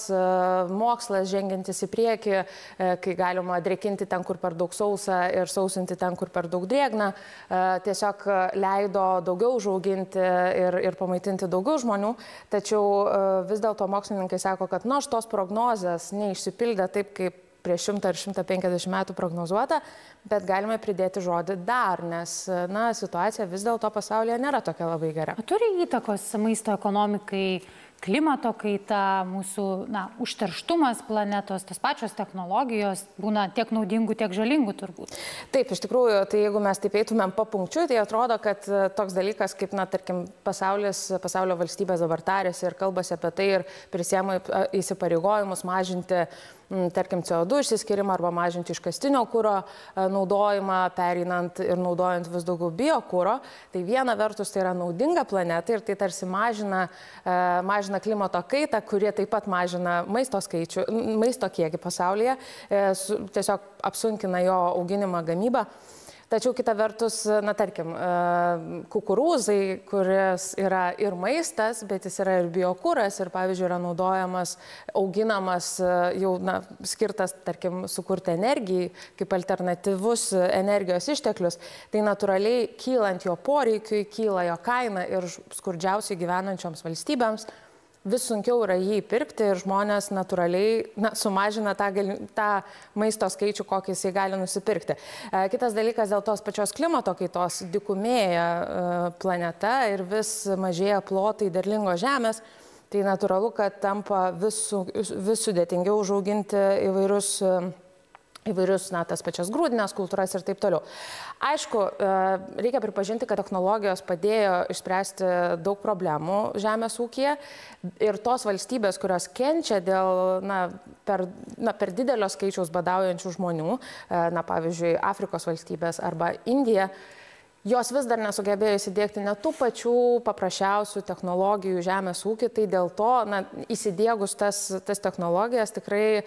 mokslas žengiantis į priekį, e, kai galima drėkinti ten, kur per daug sausa ir sausinti ten, kur per daug drėgna, e, tiesiog leido daugiau užauginti ir, ir pamaitinti daugiau žmonių. Tačiau e, vis dėlto mokslininkai sako, kad nors tos prognozijas neišsipildė taip, kaip prieš 100 ar 150 metų prognozuota, bet galime pridėti žodį dar, nes na, situacija vis dėlto pasaulyje nėra tokia labai gera. Turi įtakos maisto ekonomikai klimato kaita, mūsų na, užterštumas planetos, tos pačios technologijos būna tiek naudingų, tiek žalingų turbūt. Taip, iš tikrųjų, tai jeigu mes taip eitumėm papunkčiui, tai atrodo, kad e, toks dalykas kaip, na, tarkim, pasaulis, pasaulio valstybės dabar tarėsi ir kalbasi apie tai ir prisėmė įsipareigojimus mažinti tarkim, CO2 išsiskirimą arba mažinti iškastinio kūro e, naudojimą, pereinant ir naudojant vis daugiau biokūro. Tai viena vertus tai yra naudinga planetai ir tai tarsi mažina, mažina mažina klimato kaitą, kurie taip pat mažina maisto skaičių, maisto kiekį pasaulyje, e, tiesiog apsunkina jo auginimą, gamybą. Tačiau kita vertus, na tarkim, e, kukurūzai, kuris yra ir maistas, bet jis yra ir biokūras ir, pavyzdžiui, yra naudojamas, auginamas e, jau na, skirtas, tarkim, sukurti energijai kaip alternatyvus energijos išteklius, tai natūraliai kylant jo poreikiui, kyla jo kaina ir skurdžiausiai gyvenančioms valstybėms vis sunkiau yra jį pirkti ir žmonės natūraliai na, sumažina tą, tą maisto skaičių, kokį jisai gali nusipirkti. E, kitas dalykas, dėl tos pačios klimato kaitos dikumėja e, planeta ir vis mažėja plotai derlingos žemės. Tai natūralu, kad tampa vis, vis sudėtingiau užauginti įvairius įvairius, na, tas pačias grūdinės kultūras ir taip toliau. Aišku, e, reikia pripažinti, kad technologijos padėjo išspręsti daug problemų žemės ūkija ir tos valstybės, kurios kenčia dėl, na, per, na, per didelio skaičiaus badaujančių žmonių, e, na, pavyzdžiui, Afrikos valstybės arba Indija, jos vis dar nesugebėjo įsidėkti net tų pačių paprasčiausių technologijų žemės ūkį, tai dėl to, na, įsidėgus tas, tas technologijas, tikrai e,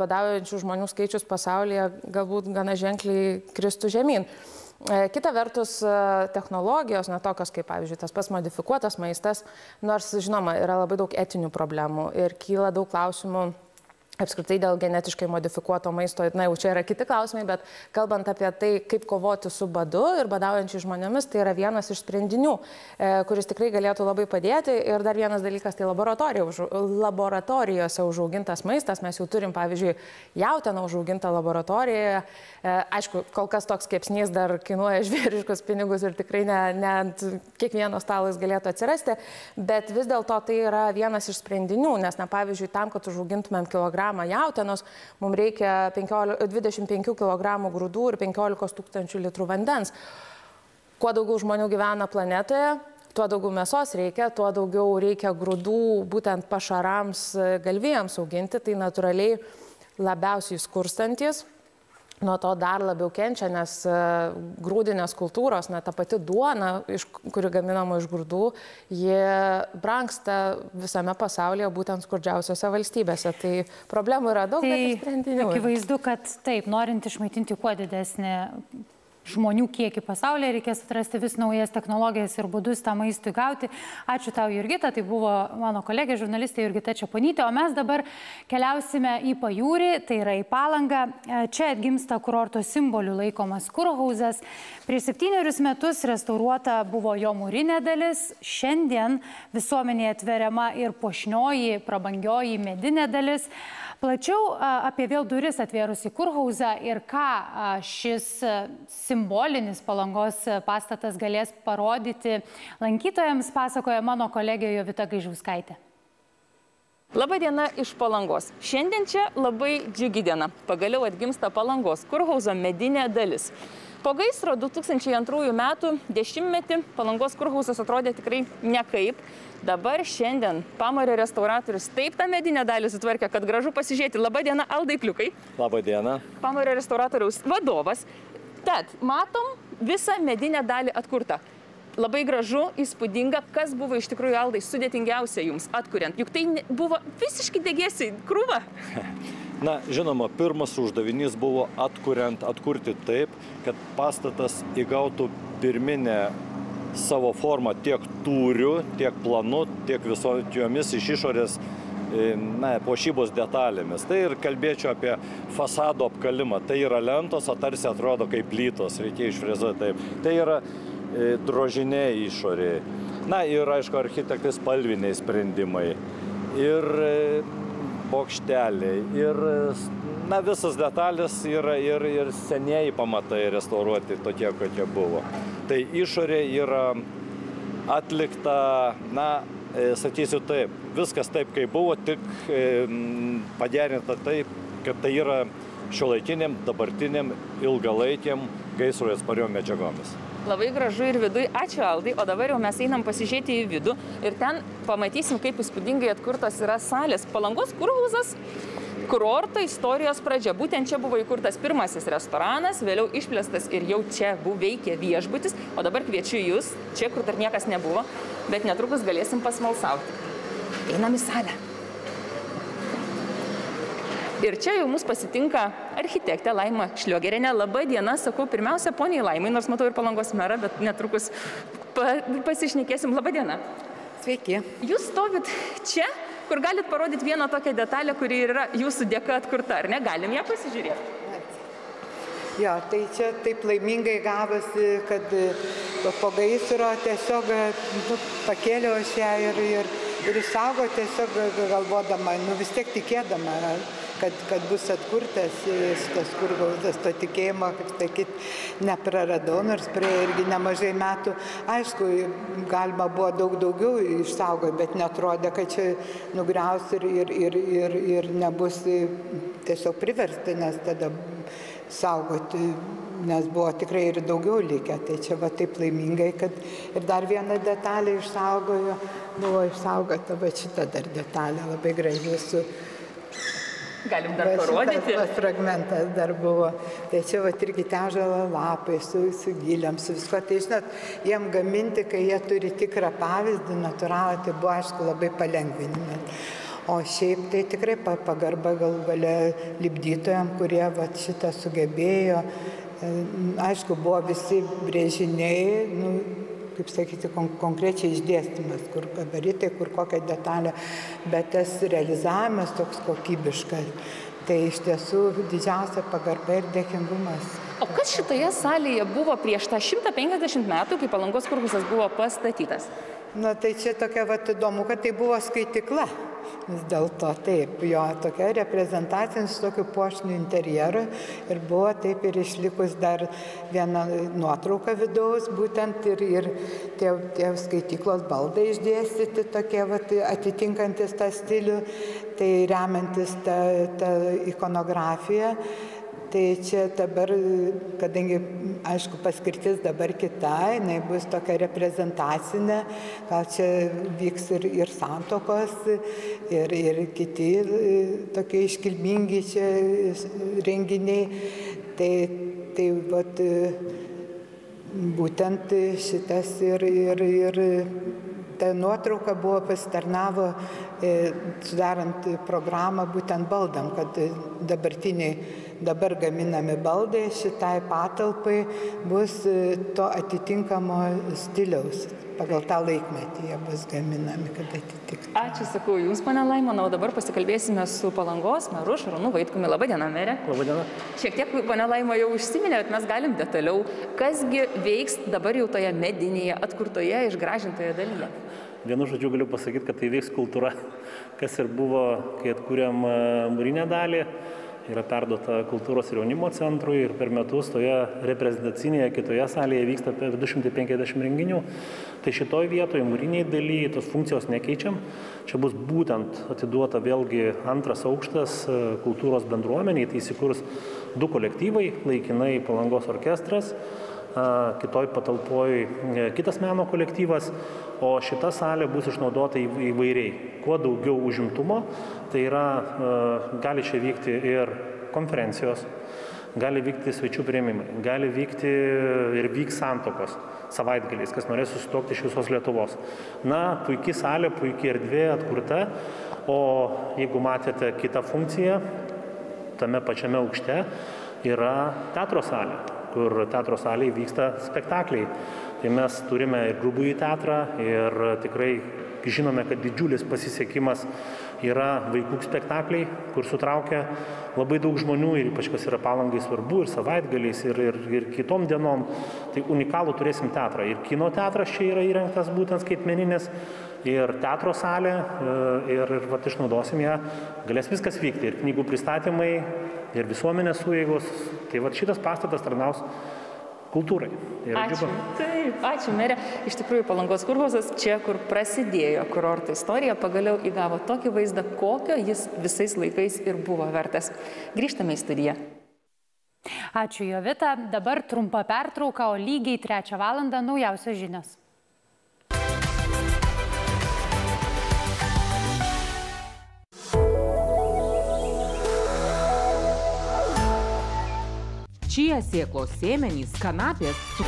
badaujančių žmonių skaičius pasaulyje galbūt gana ženkliai kristų žemyn. E, kita vertus, e, technologijos, na tokios kaip, pavyzdžiui, tas pats modifikuotas maistas, nors, žinoma, yra labai daug etinių problemų ir kyla daug klausimų apskritai dėl genetiškai modifikuoto maisto, na jau čia yra kiti klausimai, bet kalbant apie tai, kaip kovoti su badu ir badaujančiai žmonėmis, tai yra vienas iš sprendinių, e, kuris tikrai galėtų labai padėti. Ir dar vienas dalykas, tai laboratorijose užaugintas maistas. Mes jau turim, pavyzdžiui, jautieną užaugintą laboratorijoje. E, aišku, kol kas toks kepsnys dar kainuoja žvėriškus pinigus ir tikrai ne, ne ant kiekvieno stalo jis galėtų atsirasti, bet vis dėlto tai yra vienas iš sprendinių, nes, na, pavyzdžiui, tam, kad užaugintumėm kilogramą, kg jautienos, mums reikia 15, 25 kg grūdų ir 15 tūkstančių litrų vandens. Kuo daugiau žmonių gyvena planetoje, tuo daugiau mėsos reikia, tuo daugiau reikia grūdų būtent pašarams, galvijams auginti, tai natūraliai labiausiai skurstantis nuo to dar labiau kenčia, nes e, grūdinės kultūros, na, ta pati duona, iš, kuri gaminama iš grūdų, jie branksta visame pasaulyje, būtent skurdžiausiose valstybėse. Tai problemų yra daug, tai sprendinių. Akivaizdu, kad taip, norint išmaitinti kuo didesnį žmonių kiekį pasaulyje, reikės atrasti vis naujas technologijas ir būdus tą maistui gauti. Ačiū tau, Jurgita, tai buvo mano kolegė, žurnalistė Jurgita Čiaponytė, o mes dabar keliausime į pajūrį, tai yra į palangą. Čia atgimsta kurorto simbolių laikomas kurhauzas. Prieš septynerius metus restauruota buvo jo mūrinė dalis, šiandien visuomenėje atveriama ir pošnioji, prabangioji medinė dalis. Plačiau apie vėl duris atvėrusi kurhauzą ir ką šis simbolinis palangos pastatas galės parodyti lankytojams, pasakoja mano kolegė Jovita Gaižauskaitė. Labadiena iš Palangos. Šiandien čia labai džiugi diena. Pagaliau atgimsta Palangos kurhauzo medinė dalis. Po gaisro 2002 metų dešimtmetį Palangos kurhausas atrodė tikrai nekaip. Dabar šiandien Pamario restauratorius taip tą medinę dalį sutvarkė, kad gražu pasižiūrėti. Labadiena, Aldai Pliukai. Labadiena. Pamario restauratoriaus vadovas. Tad matom visą medinę dalį atkurtą. Labai gražu, įspūdinga, kas buvo iš tikrųjų Aldai sudėtingiausia jums atkuriant. Juk tai buvo visiškai degėsiai krūva. Na, žinoma, pirmas uždavinys buvo atkuriant, atkurti taip, kad pastatas įgautų pirminę savo formą tiek tūriu, tiek planu, tiek visojomis iš išorės e, na, pošybos detalėmis. Tai ir kalbėčiau apie fasado apkalimą. Tai yra lentos, o tarsi atrodo kaip plytos, reikia išfrezuoti taip. Tai yra e, drožiniai išoriai. Na ir aišku, architektai spalviniai sprendimai. Ir e, bokšteliai ir na, visas detalės yra ir, ir senieji pamatai restauruoti tokie, kokie buvo. Tai išorė yra atlikta, na, e, sakysiu taip, viskas taip, kaip buvo, tik e, pagerinta taip, kad tai yra šiuolaikiniam, dabartiniam, ilgalaikiam gaisro atspariom medžiagomis. Labai gražu ir vidui. Ačiū Aldai. O dabar jau mes einam pasižiūrėti į vidų ir ten pamatysim, kaip įspūdingai atkurtos yra salės. Palangos kurhauzas kurorto istorijos pradžia. Būtent čia buvo įkurtas pirmasis restoranas, vėliau išplėstas ir jau čia buvo veikė viešbutis, o dabar kviečiu jūs, čia kur dar niekas nebuvo, bet netrukus galėsim pasmalsauti. Einam į salę. Ir čia jau mus pasitinka architektė Laima Šliogerinė. Labą dieną, sakau pirmiausia, poniai Laimai, nors matau ir palangos merą, bet netrukus pa, pasišnekėsim. Labą dieną. Sveiki. Jūs stovit čia, kur galit parodyti vieną tokią detalę, kuri yra jūsų dėka atkurta, ar ne? Galim ją pasižiūrėti. Jo, tai čia taip laimingai gavosi, kad e, po gaisro tiesiog nu, pakėliau aš ją ir, ir, ir išsaugo tiesiog galvodama, nu vis tiek tikėdama kad, kad bus atkurtas šitas kurgauzas, to tikėjimo, kaip sakyt, nepraradau, nors praėjo irgi nemažai metų. Aišku, galima buvo daug daugiau išsaugoti, bet netrodė, kad čia nugriaus ir, ir, ir, ir, ir nebus tiesiog priversti, nes tada saugoti nes buvo tikrai ir daugiau likę. Tai čia va taip laimingai, kad ir dar vieną detalę išsaugojo, buvo išsaugota va šita dar detalė, labai graži su Galim dar parodyti. va fragmentas dar buvo. Tai čia va irgi težalo lapai su, su giliam, su visko. Tai žinot, jiem gaminti, kai jie turi tikrą pavyzdį, natūralą, tai buvo aišku labai palengvinimas. O šiaip tai tikrai pa- pagarba gal galia lipdytojam, kurie va, šitą sugebėjo. E, Aišku, buvo visi brėžiniai, nu, kaip sakyti, kon konkrečiai išdėstymas, kur gabaritai, kur kokią detalę, bet tas realizavimas toks kokybiškas. Tai iš tiesų didžiausia pagarba ir dėkingumas. O kas šitoje salėje buvo prieš tą 150 metų, kai Palangos kurkusas buvo pastatytas? Na tai čia tokia va įdomu, kad tai buvo skaitikla. Vis dėlto taip, jo tokia reprezentacija su tokiu puošniu interjeru ir buvo taip ir išlikus dar viena nuotrauka vidaus, būtent ir, ir tie, tie skaityklos baldai išdėstyti tokie va, atitinkantis tą stilių, tai remiantis tą, tą ikonografiją. Tai čia dabar, kadangi, aišku, paskirtis dabar kita, jinai bus tokia reprezentacinė, gal čia vyks ir, ir santokos, ir, ir kiti e, tokie iškilmingi čia renginiai. Tai, tai vat, būtent šitas ir, ir, ir ta nuotrauka buvo pasitarnavo e, sudarant programą būtent baldam, kad dabartiniai dabar gaminami baldai šitai patalpai bus e, to atitinkamo stiliaus. Pagal tą laikmetį jie bus gaminami, kad atitiktų. Ačiū, sakau Jums, pane Laimona, o dabar pasikalbėsime su Palangos meru Šarūnu Vaitkumi. Labadiena, merė. Labadiena. Šiek tiek, pane Laima, jau užsiminė, bet mes galim detaliau. Kasgi veiks dabar jau toje medinėje, atkurtoje, išgražintoje dalyje? Vienu žodžiu galiu pasakyti, kad tai veiks kultūra, kas ir buvo, kai atkūrėm e, mūrinę dalį, yra perduota kultūros ir jaunimo centrui ir per metus toje reprezentacinėje kitoje salėje vyksta apie 250 renginių. Tai šitoje vietoje, mūriniai daly, tos funkcijos nekeičiam. Čia bus būtent atiduota vėlgi antras aukštas e, kultūros bendruomeniai, tai įsikurs du kolektyvai, laikinai Palangos orkestras kitoj patalpoj kitas meno kolektyvas, o šita salė bus išnaudota įvairiai. Kuo daugiau užimtumo, tai yra, gali čia vykti ir konferencijos, gali vykti svečių prieimimai, gali vykti ir vyks santokos savaitgaliais, kas norės susitokti iš visos Lietuvos. Na, puikiai salė, puikiai erdvė atkurta, o jeigu matėte kitą funkciją, tame pačiame aukšte yra teatro salė kur teatro salėje vyksta spektakliai. Tai mes turime ir grubųjį teatrą ir tikrai žinome, kad didžiulis pasisekimas yra vaikų spektakliai, kur sutraukia labai daug žmonių ir ypač kas yra palangai svarbu ir savaitgaliais ir, ir, ir kitom dienom. Tai unikalų turėsim teatrą. Ir kino teatras čia yra įrengtas būtent skaitmeninis ir teatro salė ir, ir vat, išnaudosim ją, galės viskas vykti. Ir knygų pristatymai, ir visuomenės suėgos. Tai va šitas pastatas tarnaus kultūrai. Ir ačiū. Taip, ačiū, merė. Iš tikrųjų, Palangos kurbosas čia, kur prasidėjo kurorto istorija, pagaliau įgavo tokį vaizdą, kokio jis visais laikais ir buvo vertas. Grįžtame į studiją. Ačiū Jovita. Dabar trumpa pertrauka, o lygiai trečią valandą naujausios žinios. Čia sėklos sėmenys, kanapės su...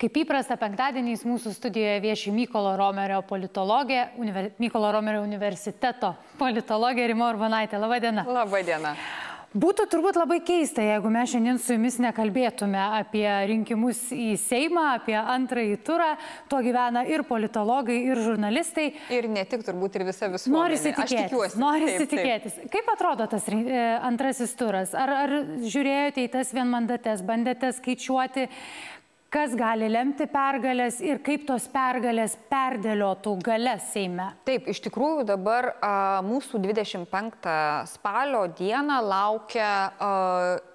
Kaip įprasta, penktadieniais mūsų studijoje vieši Mykolo Romerio politologė, univer... Mykolo Romerio universiteto politologė Rimo Urbanaitė. Labadiena. Labadiena. Būtų turbūt labai keista, jeigu mes šiandien su jumis nekalbėtume apie rinkimus į Seimą, apie antrąjį turą. Tuo gyvena ir politologai, ir žurnalistai. Ir ne tik, turbūt ir visa visuomenė. Norisi tikėtis. Norisi tikėtis. Kaip atrodo tas e, antrasis turas? Ar, ar žiūrėjote į tas vienmandates, bandėte skaičiuoti, kas gali lemti pergalės ir kaip tos pergalės perdėliotų galės Seime? Taip, iš tikrųjų dabar a, mūsų 25 spalio dieną laukia a,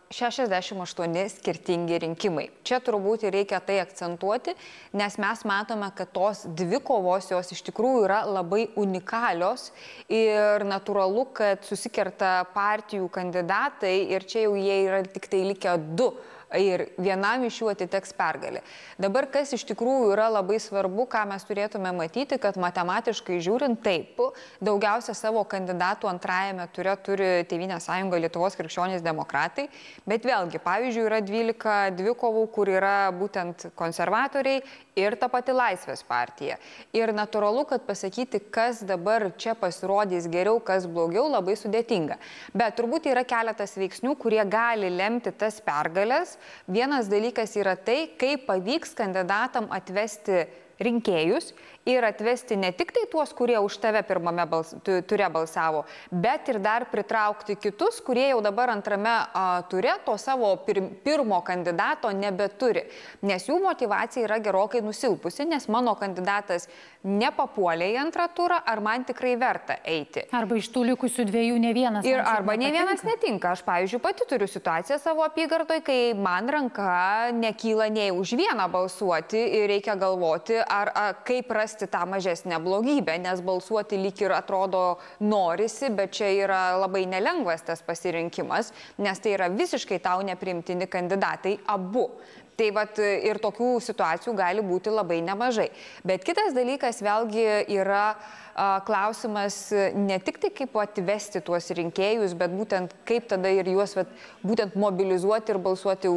68 skirtingi rinkimai. Čia turbūt reikia tai akcentuoti, nes mes matome, kad tos dvi kovos jos iš tikrųjų yra labai unikalios ir natūralu, kad susikerta partijų kandidatai ir čia jau jie yra tik tai likę du ir vienam iš jų atiteks pergalė. Dabar kas iš tikrųjų yra labai svarbu, ką mes turėtume matyti, kad matematiškai žiūrint taip, daugiausia savo kandidatų antrajame ture turi Tevinė sąjunga Lietuvos krikščionys demokratai, bet vėlgi, pavyzdžiui, yra 12 dvikovų, kur yra būtent konservatoriai ir ta pati Laisvės partija. Ir natūralu, kad pasakyti, kas dabar čia pasirodys geriau, kas blogiau, labai sudėtinga. Bet turbūt yra keletas veiksnių, kurie gali lemti tas pergalės Vienas dalykas yra tai, kaip pavyks kandidatam atvesti rinkėjus ir atvesti ne tik tai tuos, kurie už tave pirmame bals, tu, ture balsavo, bet ir dar pritraukti kitus, kurie jau dabar antrame a, ture to savo pir, pirmo kandidato nebeturi. Nes jų motivacija yra gerokai nusilpusi, nes mano kandidatas nepapuolė į antrą turą, ar man tikrai verta eiti. Arba iš tų likusių dviejų ne vienas. Ir arba ne vienas netinka. Aš, pavyzdžiui, pati turiu situaciją savo apygardoje, kai man ranka nekyla nei už vieną balsuoti ir reikia galvoti, ar, ar kaip rasti rasti tą mažesnę blogybę, nes balsuoti lyg ir atrodo norisi, bet čia yra labai nelengvas tas pasirinkimas, nes tai yra visiškai tau neprimtini kandidatai abu. Tai vat ir tokių situacijų gali būti labai nemažai. Bet kitas dalykas vėlgi yra a, klausimas ne tik tai kaip atvesti tuos rinkėjus, bet būtent kaip tada ir juos vat, būtent mobilizuoti ir balsuoti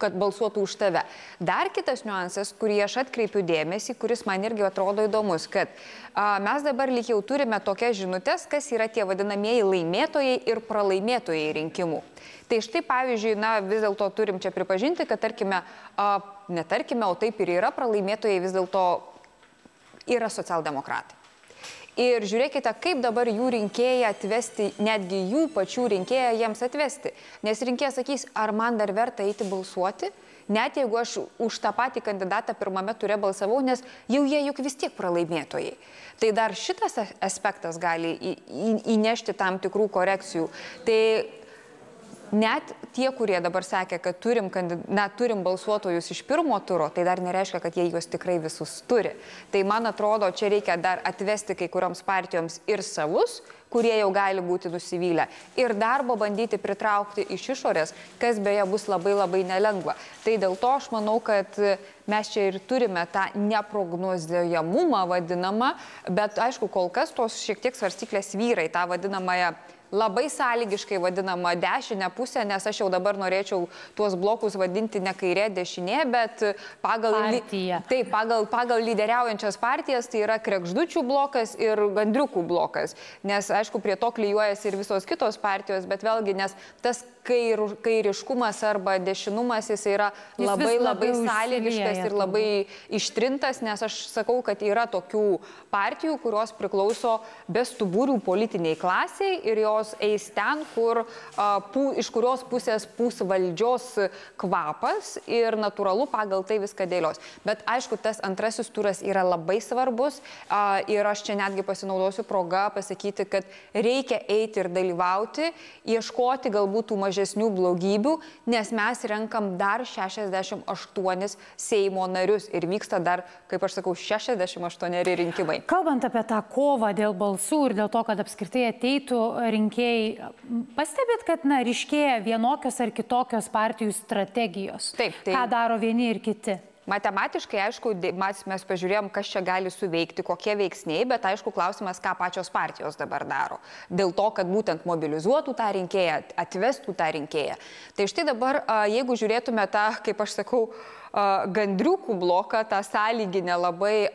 kad balsuotų už tave. Dar kitas niuansas, kurį aš atkreipiu dėmesį, kuris man irgi atrodo įdomus, kad a, mes dabar lyg jau turime tokias žinutės, kas yra tie vadinamieji laimėtojai ir pralaimėtojai rinkimų. Tai štai pavyzdžiui, na vis dėlto turim čia pripažinti, kad tarkime, a, netarkime, o taip ir yra, pralaimėtojai vis dėlto yra socialdemokratai. Ir žiūrėkite, kaip dabar jų rinkėją atvesti, netgi jų pačių rinkėją jiems atvesti. Nes rinkėjas sakys, ar man dar verta eiti balsuoti, net jeigu aš už tą patį kandidatą pirmame turė balsavau, nes jau jie juk vis tiek pralaimėtojai. Tai dar šitas aspektas gali įnešti tam tikrų korekcijų. Tai net tie, kurie dabar sakė, kad turim, na, turim balsuotojus iš pirmo turo, tai dar nereiškia, kad jie juos tikrai visus turi. Tai man atrodo, čia reikia dar atvesti kai kurioms partijoms ir savus, kurie jau gali būti nusivylę. Ir darbo bandyti pritraukti iš išorės, kas beje bus labai labai nelengva. Tai dėl to aš manau, kad mes čia ir turime tą neprognozuojamumą vadinamą, bet aišku, kol kas tos šiek tiek svarstyklės vyrai, tą vadinamąją labai sąlygiškai vadinama dešinė pusė, nes aš jau dabar norėčiau tuos blokus vadinti ne kairė dešinė, bet pagal, Partija. taip, pagal, pagal lyderiaujančias partijas tai yra krekždučių blokas ir gandriukų blokas. Nes, aišku, prie to klyjuojasi ir visos kitos partijos, bet vėlgi, nes tas kair, kairiškumas arba dešinumas jis yra jis labai labai sąlygiškas ir labai ištrintas, nes aš sakau, kad yra tokių partijų, kurios priklauso bestuburių politiniai klasiai ir jos eis ten, kur, a, pū, iš kurios pusės pūs valdžios kvapas ir natūralu pagal tai viską dėlios. Bet aišku, tas antrasis turas yra labai svarbus a, ir aš čia netgi pasinaudosiu progą pasakyti, kad reikia eiti ir dalyvauti, ieškoti galbūt tų mažiau mažesnių blogybių, nes mes renkam dar 68 Seimo narius ir vyksta dar, kaip aš sakau, 68 rinkimai. Kalbant apie tą kovą dėl balsų ir dėl to, kad apskritai ateitų rinkėjai, pastebėt, kad na, ryškėja vienokios ar kitokios partijų strategijos. Taip, tai... Ką daro vieni ir kiti? Matematiškai, aišku, mes, pažiūrėjom, kas čia gali suveikti, kokie veiksniai, bet aišku, klausimas, ką pačios partijos dabar daro. Dėl to, kad būtent mobilizuotų tą rinkėją, atvestų tą rinkėją. Tai štai dabar, jeigu žiūrėtume tą, kaip aš sakau, gandriukų bloką, tą sąlyginę labai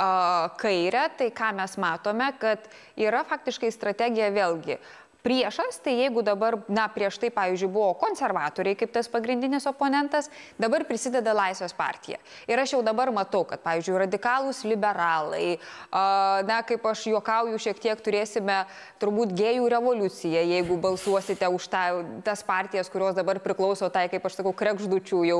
kairę, tai ką mes matome, kad yra faktiškai strategija vėlgi priešas, tai jeigu dabar, na, prieš tai, pavyzdžiui, buvo konservatoriai kaip tas pagrindinis oponentas, dabar prisideda Laisvės partija. Ir aš jau dabar matau, kad, pavyzdžiui, radikalūs liberalai, na, kaip aš juokauju, šiek tiek turėsime turbūt gėjų revoliuciją, jeigu balsuosite už ta, tas partijas, kurios dabar priklauso tai, kaip aš sakau, krekždučių jau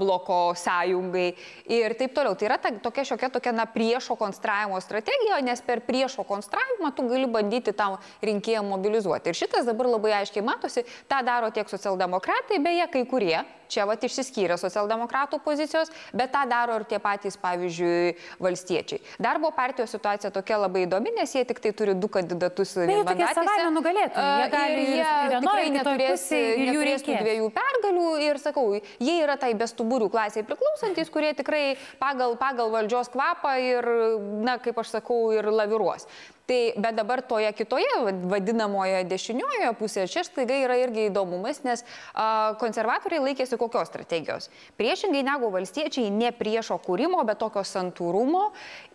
bloko sąjungai ir taip toliau. Tai yra ta, tokia šiokia tokia, na, priešo konstravimo strategija, nes per priešo konstravimą tu gali bandyti tam rinkėjams mobilizuoti. Ir šitas dabar labai aiškiai matosi, tą daro tiek socialdemokratai, beje, kai kurie, čia va išsiskyrė socialdemokratų pozicijos, bet tą daro ir tie patys, pavyzdžiui, valstiečiai. Darbo partijos situacija tokia labai įdomi, nes jie tik tai turi du kandidatus vienmandatėse. Jie nugalėtų. Jie gali ir jie tikrai neturės, neturės tų dviejų pergalių ir sakau, jie yra tai bestuburių klasiai priklausantis, kurie tikrai pagal, pagal valdžios kvapą ir, na, kaip aš sakau, ir laviruos. Tai, bet dabar toje kitoje vadinamoje dešiniojoje pusėje čia staiga yra irgi įdomumas, nes a, konservatoriai laikėsi kokios strategijos. Priešingai negu valstiečiai, ne priešo kūrimo, bet tokio santūrumo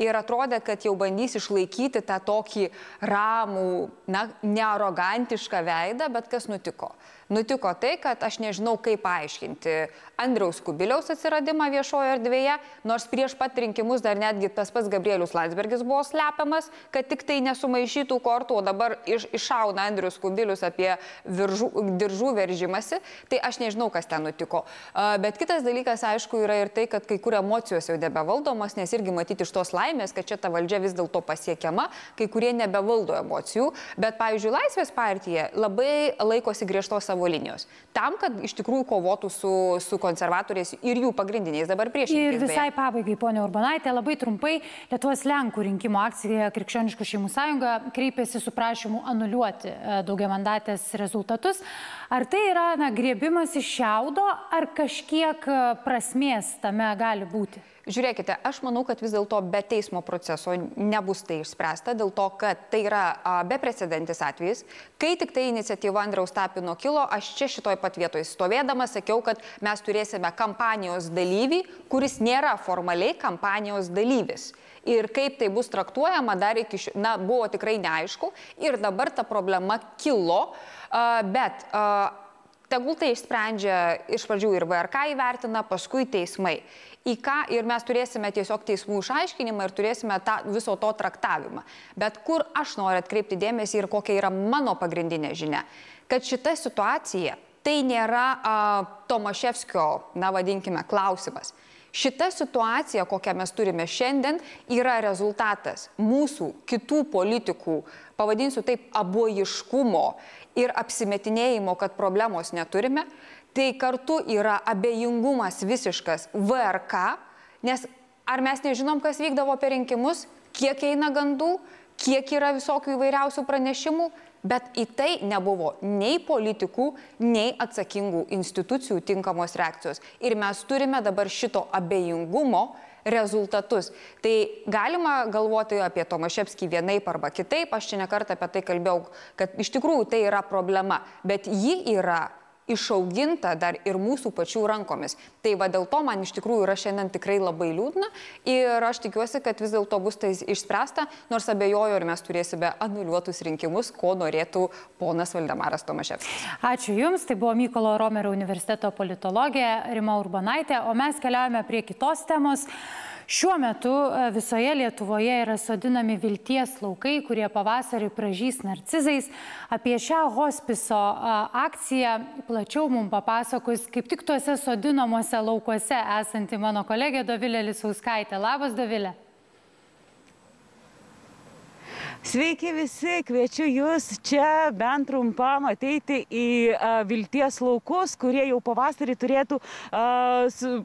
ir atrodė, kad jau bandys išlaikyti tą tokį ramų, na, nearogantišką veidą, bet kas nutiko? Nutiko tai, kad aš nežinau, kaip paaiškinti Andriaus Kubiliaus atsiradimą viešojo erdvėje, nors prieš pat rinkimus dar netgi tas pats Gabrielius Landsbergis buvo slepiamas, kad tik tai nesumaišytų kortų, o dabar iš, iššauna Andrius Kubilius apie viržų, diržų veržimasi, tai aš nežinau, kas ten nutiko. Bet kitas dalykas, aišku, yra ir tai, kad kai kur emocijos jau nebevaldomos, nes irgi matyti iš tos laimės, kad čia ta valdžia vis dėlto pasiekiama, kai kurie nebevaldo emocijų, bet, pavyzdžiui, Laisvės partija labai laikosi griežtos savo linijos. Tam, kad iš tikrųjų kovotų su, su konservatoriais ir jų pagrindiniais dabar priešininkais. Ir visai pabaigai, ponia Urbanaitė, labai trumpai Lietuvos Lenkų rinkimų akcija Krikščioniškų šeimų sąjunga kreipėsi su prašymu anuliuoti e, daugiamandatės rezultatus. Ar tai yra na, griebimas iš šiaudo, ar kažkiek e, prasmės tame gali būti? Žiūrėkite, aš manau, kad vis dėlto be teismo proceso nebus tai išspręsta, dėl to, kad tai yra beprecedentis atvejis. Kai tik tai iniciatyva Andriaus Tapino kilo, aš čia šitoj pat vietoje stovėdama sakiau, kad mes turėsime kampanijos dalyvį, kuris nėra formaliai kampanijos dalyvis. Ir kaip tai bus traktuojama, dar iki šių, na, buvo tikrai neaišku. Ir dabar ta problema kilo, bet tegul tai išsprendžia iš pradžių ir VRK įvertina, paskui teismai į ką ir mes turėsime tiesiog teismų išaiškinimą ir turėsime tą viso to traktavimą. Bet kur aš noriu atkreipti dėmesį ir kokia yra mano pagrindinė žinia, kad šita situacija tai nėra a, Tomaševskio, na vadinkime, klausimas. Šita situacija, kokią mes turime šiandien, yra rezultatas mūsų kitų politikų, pavadinsiu taip, abojiškumo ir apsimetinėjimo, kad problemos neturime, tai kartu yra abejingumas visiškas VRK, nes ar mes nežinom, kas vykdavo per rinkimus, kiek eina gandų, kiek yra visokių įvairiausių pranešimų, bet į tai nebuvo nei politikų, nei atsakingų institucijų tinkamos reakcijos. Ir mes turime dabar šito abejingumo rezultatus. Tai galima galvoti apie Tomaševskį vienaip arba kitaip, aš čia nekartą apie tai kalbėjau, kad iš tikrųjų tai yra problema, bet ji yra išauginta dar ir mūsų pačių rankomis. Tai va dėl to man iš tikrųjų yra šiandien tikrai labai liūdna ir aš tikiuosi, kad vis dėlto bus tai išspręsta, nors abejoju, ar mes turėsime anuliuotus rinkimus, ko norėtų ponas Valdemaras Tomaševskis. Ačiū Jums, tai buvo Mykolo Romerio universiteto politologė Rima Urbanaitė, o mes keliaujame prie kitos temos. Šiuo metu e, visoje Lietuvoje yra sodinami vilties laukai, kurie pavasarį pražys narcizais. Apie šią hospiso akciją plačiau mums papasakos kaip tik tuose sodinamuose laukuose esanti mano kolegė Dovilė Lisauskaitė. Labas, Dovilė. Sveiki visi, kviečiu jūs čia bent trumpam ateiti į a, vilties laukus, kurie jau pavasarį turėtų a,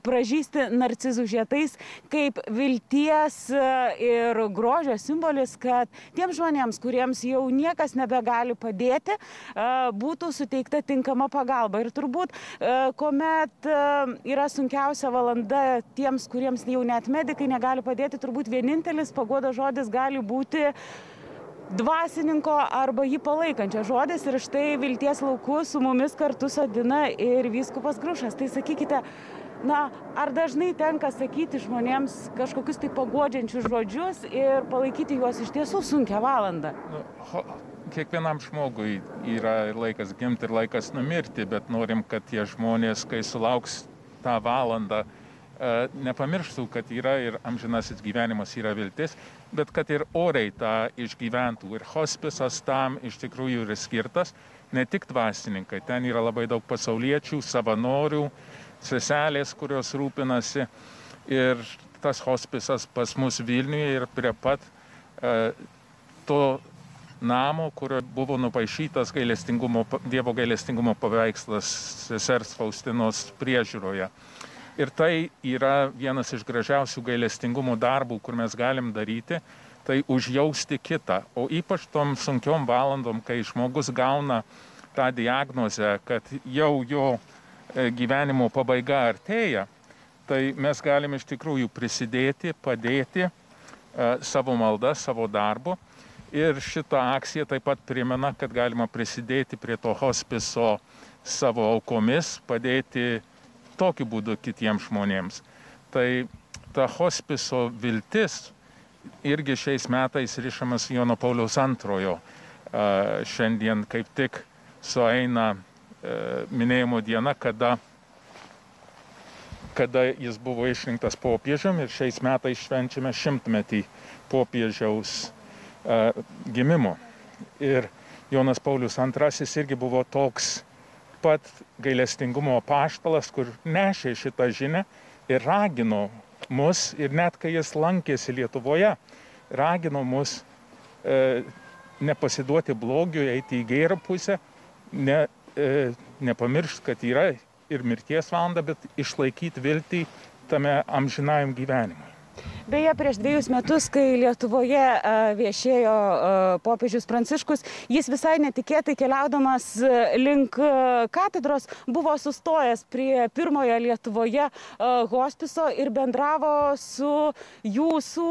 pražysti narcizų žietais kaip vilties a, ir grožio simbolis, kad tiem žmonėms, kuriems jau niekas nebegali padėti, a, būtų suteikta tinkama pagalba. Ir turbūt, a, kuomet a, yra sunkiausia valanda tiems, kuriems jau net medikai negali padėti, turbūt vienintelis pagoda žodis gali būti dvasininko arba jį palaikančio žodis ir štai vilties laukus su mumis kartu sodina ir vyskupas Grušas. Tai sakykite, na, ar dažnai tenka sakyti žmonėms kažkokius tai pagodžiančius žodžius ir palaikyti juos iš tiesų sunkia valanda? Nu, kiekvienam žmogui yra laikas gimti ir laikas numirti, bet norim, kad tie žmonės, kai sulauks tą valandą, E, nepamirštų, kad yra ir amžinasis gyvenimas yra viltis, bet kad ir oriai tą išgyventų. Ir hospisas tam iš tikrųjų yra skirtas ne tik dvasininkai, ten yra labai daug pasauliečių, savanorių, seselės, kurios rūpinasi. Ir tas hospisas pas mus Vilniuje ir prie pat e, to namo, kurio buvo nupaišytas gailestingumo, Dievo gailestingumo paveikslas sesers Faustinos priežiūroje. Ir tai yra vienas iš gražiausių gailestingumo darbų, kur mes galim daryti, tai užjausti kitą. O ypač tom sunkiom valandom, kai žmogus gauna tą diagnozę, kad jau jo e, gyvenimo pabaiga artėja, tai mes galime iš tikrųjų prisidėti, padėti e, savo maldą, savo darbu. Ir šita akcija taip pat primena, kad galima prisidėti prie to hospiso savo aukomis, padėti tokiu būdu kitiems žmonėms. Tai ta hospiso viltis irgi šiais metais rišamas Jono Pauliaus antrojo. Šiandien kaip tik sueina minėjimo diena, kada kada jis buvo išrinktas popiežium ir šiais metais švenčiame šimtmetį popiežiaus gimimo. Ir Jonas Paulius II irgi buvo toks pat gailestingumo paštalas, kur nešė šitą žinę ir ragino mus, ir net kai jis lankėsi Lietuvoje, ragino mus e, nepasiduoti blogiui, eiti į gerą pusę, ne, e, nepamiršti, kad yra ir mirties valanda, bet išlaikyti viltį tame amžinajam gyvenimui. Beje, prieš dviejus metus, kai Lietuvoje viešėjo popiežius Pranciškus, jis visai netikėtai keliaudamas link katedros buvo sustojęs prie pirmojo Lietuvoje hospiso ir bendravo su jūsų,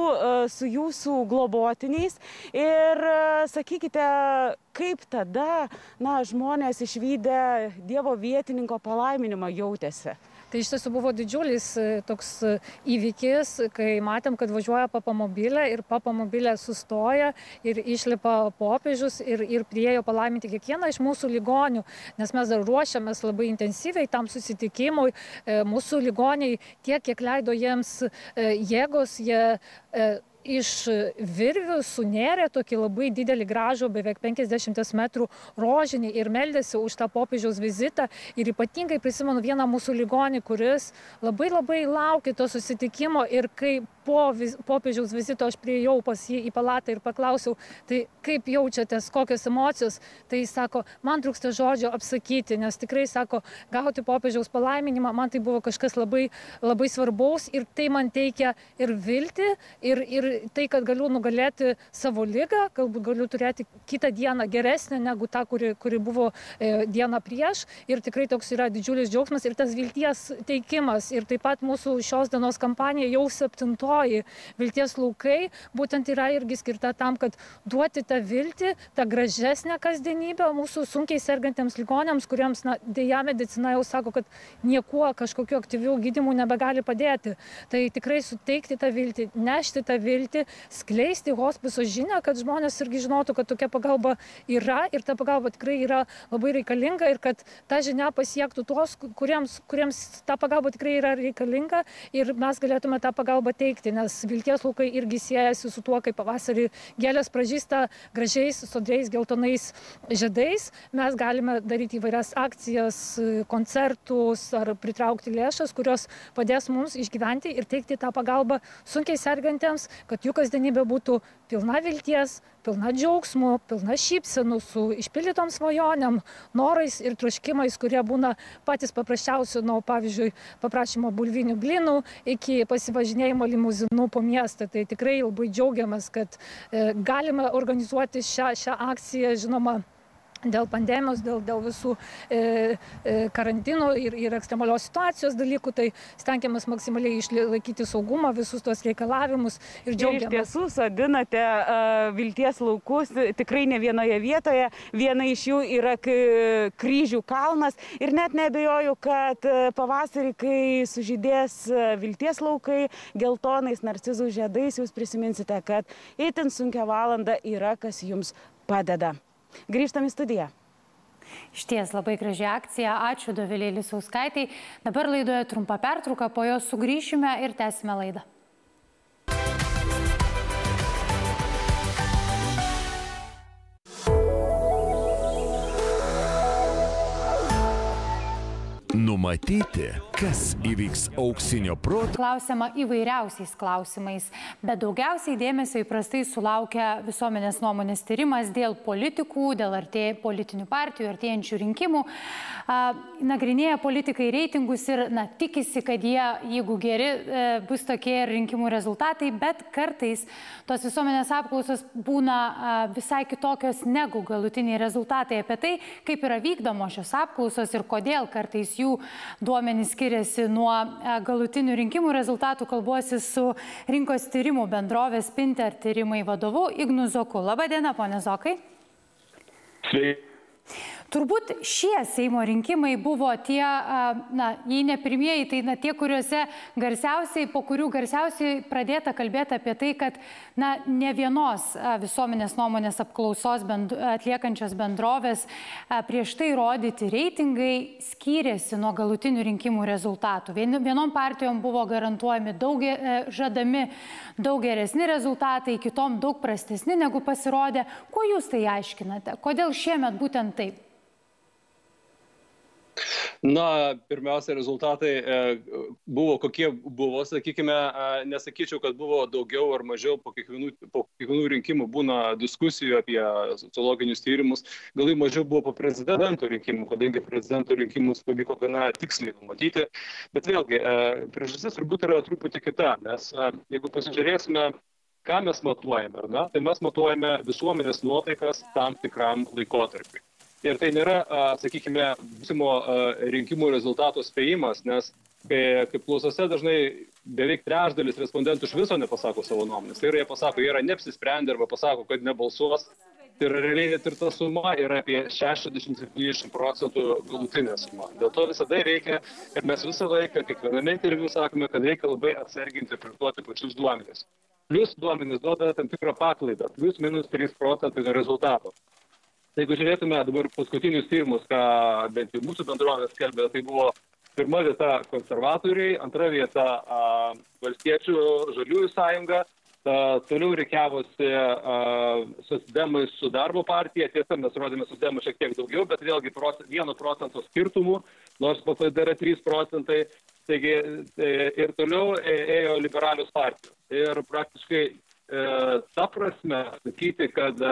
su jūsų globotiniais. Ir sakykite, kaip tada na, žmonės išvykę Dievo vietininko palaiminimą jautėsi? Tai iš tiesų buvo didžiulis e, toks e, įvykis, kai matėm, kad važiuoja papamobilė ir papamobilė sustoja ir išlipa popiežius ir, ir priejo palaiminti kiekvieną iš mūsų ligonių, nes mes dar ruošiamės labai intensyviai tam susitikimui. E, mūsų ligoniai tiek, kiek leido jiems jėgos, jie iš virvių sunėrė tokį labai didelį gražų, beveik 50 metrų rožinį ir meldėsi už tą popiežiaus vizitą. Ir ypatingai prisimenu vieną mūsų ligonį, kuris labai labai laukė to susitikimo ir kai po popiežiaus vizito aš prieėjau pas jį į palatą ir paklausiau, tai kaip jaučiatės, kokios emocijos, tai jis sako, man trūksta žodžio apsakyti, nes tikrai sako, gauti popiežiaus palaiminimą, man tai buvo kažkas labai, labai svarbaus ir tai man teikia ir viltį, ir, ir tai, kad galiu nugalėti savo lygą, galbūt galiu turėti kitą dieną geresnę negu tą, kuri, kuri buvo e, diena prieš. Ir tikrai toks yra didžiulis džiaugsmas ir tas vilties teikimas. Ir taip pat mūsų šios dienos kampanija jau septintoji vilties laukai būtent yra irgi skirta tam, kad duoti tą viltį, tą gražesnę kasdienybę mūsų sunkiai sergantiems ligonėms, kuriems na, dėja medicina jau sako, kad niekuo kažkokiu aktyviu gydimu nebegali padėti. Tai tikrai suteikti tą viltį, nešti tą viltį, skleisti hospiso žinią, kad žmonės irgi žinotų, kad tokia pagalba yra ir ta pagalba tikrai yra labai reikalinga ir kad ta žinia pasiektų tuos, kuriems, kuriems ta pagalba tikrai yra reikalinga ir mes galėtume tą pagalbą teikti, nes vilties laukai irgi siejasi su tuo, kaip pavasarį gėlės pražįsta gražiais, sodriais, geltonais žiedais. Mes galime daryti įvairias akcijas, koncertus ar pritraukti lėšas, kurios padės mums išgyventi ir teikti tą pagalbą sunkiai sergantiems, kad jų kasdienybė būtų pilna vilties, pilna džiaugsmų, pilna šypsenų, su išpildytom svajonėm, norais ir troškimais, kurie būna patys paprasčiausi, nuo pavyzdžiui, paprašymo bulvinių blinų iki pasivažinėjimo limuzinu po miestą. Tai tikrai labai džiaugiamės, kad e, galime organizuoti šią, šią akciją, žinoma, dėl pandemijos, dėl, dėl visų e, e, karantino ir, ir ekstremalios situacijos dalykų, tai stengiamės maksimaliai išlaikyti saugumą, visus tos reikalavimus ir džiaugiamės. Iš tiesų, sodinate uh, vilties laukus tikrai ne vienoje vietoje, viena iš jų yra kryžių kalnas ir net nebejoju, kad pavasarį, kai sužydės vilties laukai geltonais narcizų žiedais, jūs prisiminsite, kad itin sunkia valanda yra, kas jums padeda. Grįžtam į studiją. Iš ties labai graži akcija. Ačiū Dovilė Lisauskaitai. Dabar laidoje trumpa pertrauka, po jos sugrįšime ir tęsime laidą. Numatyti Kas įvyks auksinio proto? Klausiama įvairiausiais klausimais, bet daugiausiai dėmesio įprastai sulaukia visuomenės nuomonės tyrimas dėl politikų, dėl artė, politinių partijų, artėjančių rinkimų. Nagrinėja politikai reitingus ir na, tikisi, kad jie, jeigu geri, e, bus tokie ir rinkimų rezultatai, bet kartais tos visuomenės apklausos būna visai kitokios negu galutiniai rezultatai. Apie tai, kaip yra vykdomos šios apklausos ir kodėl kartais jų duomenys skiriasi skiriasi nuo e, galutinių rinkimų rezultatų, kalbuosi su rinkos tyrimų bendrovės Pinter tyrimai vadovu Ignu Zoku. Labadiena, ponė Zokai. Sveiki. Turbūt šie Seimo rinkimai buvo tie, na, jei ne pirmieji, tai na, tie, kuriuose garsiausiai, po kurių garsiausiai pradėta kalbėti apie tai, kad na, ne vienos visuomenės nuomonės apklausos bend, atliekančios bendrovės prieš tai rodyti reitingai skyrėsi nuo galutinių rinkimų rezultatų. Vien, vienom partijom buvo garantuojami daug, e, žadami daug geresni rezultatai, kitom daug prastesni negu pasirodė. Kuo jūs tai aiškinate? Kodėl šiemet būtent taip? Na, pirmiausia, rezultatai e, buvo kokie buvo, sakykime, e, nesakyčiau, kad buvo daugiau ar mažiau po kiekvienų, po kiekvienų rinkimų būna diskusijų apie sociologinius tyrimus, gal jų mažiau buvo po prezidento rinkimų, kadangi prezidento rinkimus pavyko gana tiksliai numatyti, bet vėlgi, e, priežastis turbūt yra truputį kita, nes jeigu pasižiūrėsime, ką mes matuojame, na, tai mes matuojame visuomenės nuotaikas tam tikram laikotarpiui. Ir tai nėra, sakykime, būsimo rinkimų rezultato spėjimas, nes kai, kaip klausose dažnai beveik trečdalis respondentų iš viso nepasako savo nuomonės. Tai yra, jie pasako, jie yra neapsisprendę arba pasako, kad nebalsuos. Tai yra realiai net ir ta suma yra apie 60-70 procentų galutinė suma. Dėl to visada reikia, ir mes visą laiką, kiekviename interviu sakome, kad reikia labai atsargiai interpretuoti pačius duomenis. Plius duomenys duoda tam tikrą paklaidą, plius minus 3 procentai rezultato. Tai jeigu žiūrėtume dabar paskutinius tyrimus, ką bent jau mūsų bendrovės skelbė, tai buvo pirma vieta konservatoriai, antra vieta a, valstiečių žaliųjų sąjunga, a, toliau reikiavosi susidemai su darbo partija, tiesa, mes rodėme susidemai šiek tiek daugiau, bet vėlgi procent, vieno procento skirtumų, nors PPD yra 3 procentai, taigi e, ir toliau e, ėjo liberalius partijos. Ir praktiškai e, ta prasme sakyti, kad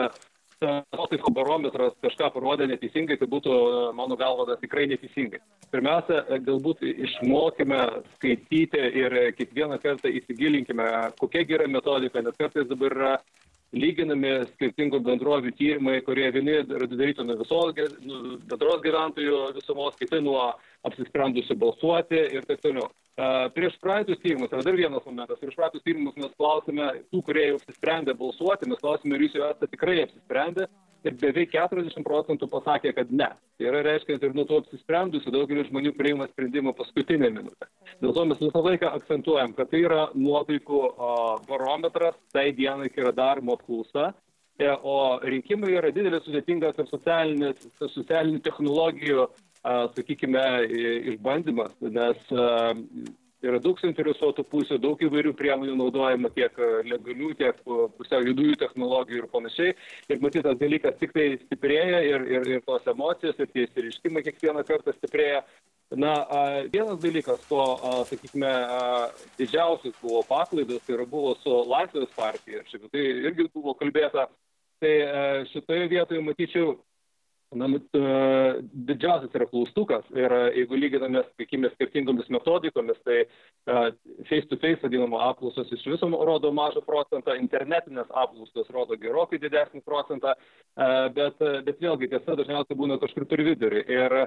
nuotaikų barometras kažką parodė neteisingai, tai būtų, mano galva, tikrai neteisingai. Pirmiausia, galbūt išmokime skaityti ir kiekvieną kartą įsigilinkime, kokia yra metodika, nes kartais dabar yra lyginami skirtingų bendrovių tyrimai, kurie vieni yra daryti nuo visos nu, bendros gyventojų visumos, kiti nuo apsisprendusių balsuoti ir taip toliau. Prieš praeitus tyrimus, yra dar vienas momentas, prieš praeitus tyrimus mes klausime tų, kurie jau apsisprendė balsuoti, mes klausime, ar jūs jau esate tikrai apsisprendę ir beveik 40 procentų pasakė, kad ne. Tai yra reiškia, kad ir nuo to apsisprendusių daugelis žmonių priima sprendimą paskutinę minutę. Dėl to mes visą laiką akcentuojam, kad tai yra nuotaikų barometras, tai dienai, kai yra daroma apklausa. E, o rinkimai yra didelis sudėtingas ir socialinių technologijų sakykime, išbandymas, nes yra daug suinteresuotų pusių, daug įvairių priemonių naudojama tiek legalių, tiek pusiau judųjų technologijų ir panašiai. Ir matyt, tas dalykas tik tai stiprėja ir, ir, ir tos emocijos, ir tie įsiriškimai kiekvieną kartą stiprėja. Na, vienas dalykas, to, sakykime, didžiausias buvo paklaidos, tai yra buvo su Latvijos partija, šiaip tai irgi buvo kalbėta. Tai šitoje vietoje matyčiau na, didžiausias yra klaustukas ir jeigu lyginame, sakykime, skirtingomis metodikomis, tai face-to-face vadinamo apklausos iš viso rodo mažą procentą, internetinės apklausos rodo gerokai didesnį procentą, bet, bet vėlgi tiesa dažniausiai būna kažkur per vidurį. Ir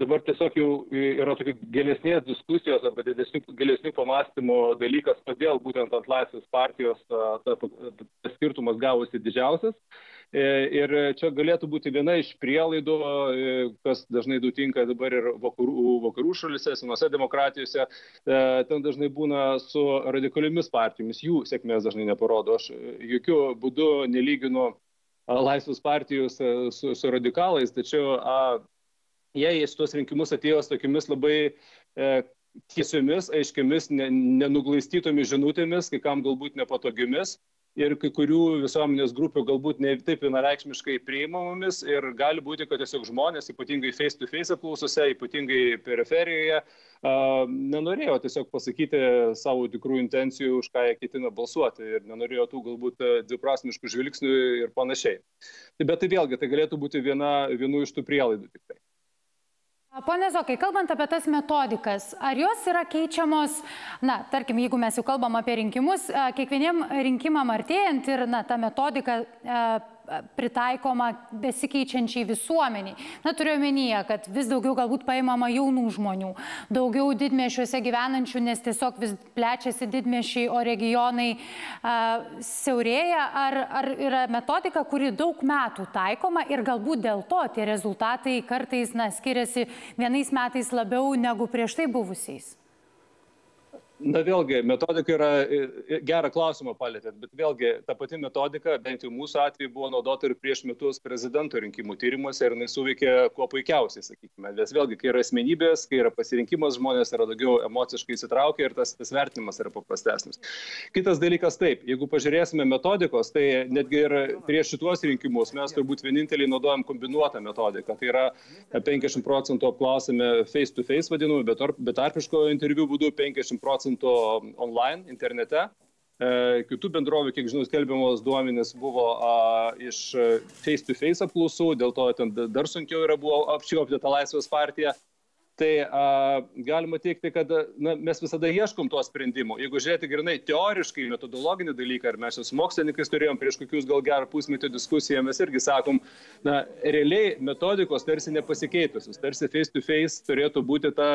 dabar tiesiog jau yra tokia gilesnės diskusijos arba didesnių, gilesnių pamastymų dalykas, kodėl būtent ant Laisvės partijos tas skirtumas gavosi didžiausias. E, ir čia galėtų būti viena iš prielaidų, e, kas dažnai nutinka dabar ir vakarų, vakarų šalise, senose demokratijose, e, ten dažnai būna su radikaliomis partijomis, jų sėkmės dažnai neparodo. Aš jokių būdų nelyginu laisvus partijos su, su radikalais, tačiau a, jie į šitos rinkimus atėjo su tokiamis labai e, tiesiomis, aiškiamis, ne, nenuglaistytomis žinutėmis, kai kam galbūt nepatogiamis, ir kai kurių visuomenės grupių galbūt ne taip vienareikšmiškai priimamomis ir gali būti, kad tiesiog žmonės, ypatingai face-to-face apklausose, ypatingai periferijoje, nenorėjo tiesiog pasakyti savo tikrų intencijų, už ką jie ketina balsuoti ir nenorėjo tų galbūt dviprasmiškų žvilgsnių ir panašiai. Tai bet tai vėlgi, tai galėtų būti viena, vienų iš tų prielaidų tik tai. Pone Zokai, kalbant apie tas metodikas, ar jos yra keičiamos, na, tarkim, jeigu mes jau kalbam apie rinkimus, kiekvieniem rinkimam artėjant ir, na, ta metodika pritaikoma besikeičiančiai visuomeniai. Na, turiu omenyje, kad vis daugiau galbūt paimama jaunų žmonių, daugiau didmešiuose gyvenančių, nes tiesiog vis plečiasi didmešiai, o regionai a, siaurėja. Ar, ar yra metodika, kuri daug metų taikoma ir galbūt dėl to tie rezultatai kartais na, skiriasi vienais metais labiau negu prieš tai buvusiais? Na vėlgi, metodika yra, gerą klausimą palėtėt, bet vėlgi ta pati metodika, bent jau mūsų atveju, buvo naudota ir prieš metus prezidento rinkimų tyrimuose ir jinai suveikė kuo puikiausiai, sakykime. Nes vėlgi, kai yra asmenybės, kai yra pasirinkimas, žmonės yra daugiau emociškai įsitraukę ir tas, tas vertinimas yra paprastesnis. Kitas dalykas taip, jeigu pažiūrėsime metodikos, tai netgi ir prieš šituos rinkimus mes turbūt vieninteliai naudojam kombinuotą metodiką. Tai yra 50 procentų apklausime face-to-face -face vadinamų, betarpiško interviu būdu 50 procentų procentų online, internete. E, kitų bendrovių, kiek žinau, skelbiamos duomenys buvo a, iš face-to-face -face apklausų, dėl to ten dar sunkiau yra buvo apčiuopti tą Laisvės partiją. Tai a, galima teikti, kad na, mes visada ieškom to sprendimo. Jeigu žiūrėti grinai teoriškai, metodologinį dalyką, ir mes su mokslininkais turėjom prieš kokius gal gerą pusmetį diskusiją, mes irgi sakom, na, realiai metodikos tarsi nepasikeitusios, tarsi face-to-face -face turėtų būti ta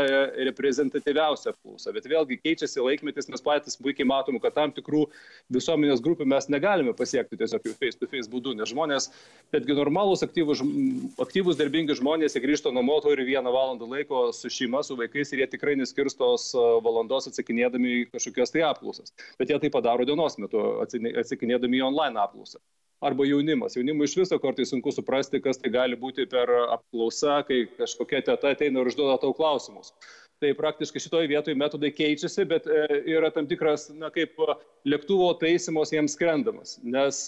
reprezentatyviausia apklausa. Bet vėlgi keičiasi laikmetis, mes patys puikiai matom, kad tam tikrų visuomenės grupių mes negalime pasiekti tiesiog face-to-face -face būdu, nes žmonės, betgi normalūs, aktyvus, aktyvus darbingi žmonės, jie grįžta namo, turi vieną valandą laiko su šeima, su vaikais ir jie tikrai neskirstos valandos atsakinėdami kažkokias tai apklausas. Bet jie tai padaro dienos metu, atsakinėdami į online apklausą. Arba jaunimas. Jaunimui iš viso kartais sunku suprasti, kas tai gali būti per apklausą, kai kažkokia teta ateina ir užduoda tau klausimus. Tai praktiškai šitoje vietoje metodai keičiasi, bet yra tam tikras, na, kaip lėktuvo taisimos jiems skrendamas, nes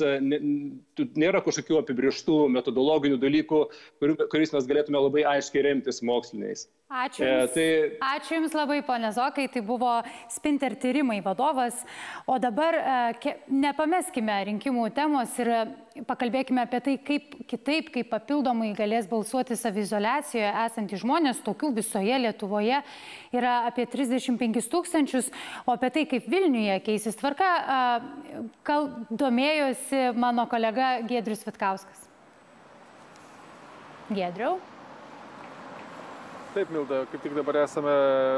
nėra kažkokių apibrieštų metodologinių dalykų, kuriais mes galėtume labai aiškiai remtis moksliniais. Ačiū Jums, e, tai... Ačiū Jums labai, ponė Zokai, tai buvo Spinter tyrimai vadovas. O dabar e, nepameskime rinkimų temos ir e, pakalbėkime apie tai, kaip kitaip, kaip papildomai galės balsuoti savizolacijoje esantys žmonės, tokių visoje Lietuvoje yra apie 35 tūkstančius, o apie tai, kaip Vilniuje keisis tvarka, kal, domėjosi mano kolega Giedrius Vitkauskas. Giedriau. Taip, Milda, kaip tik dabar esame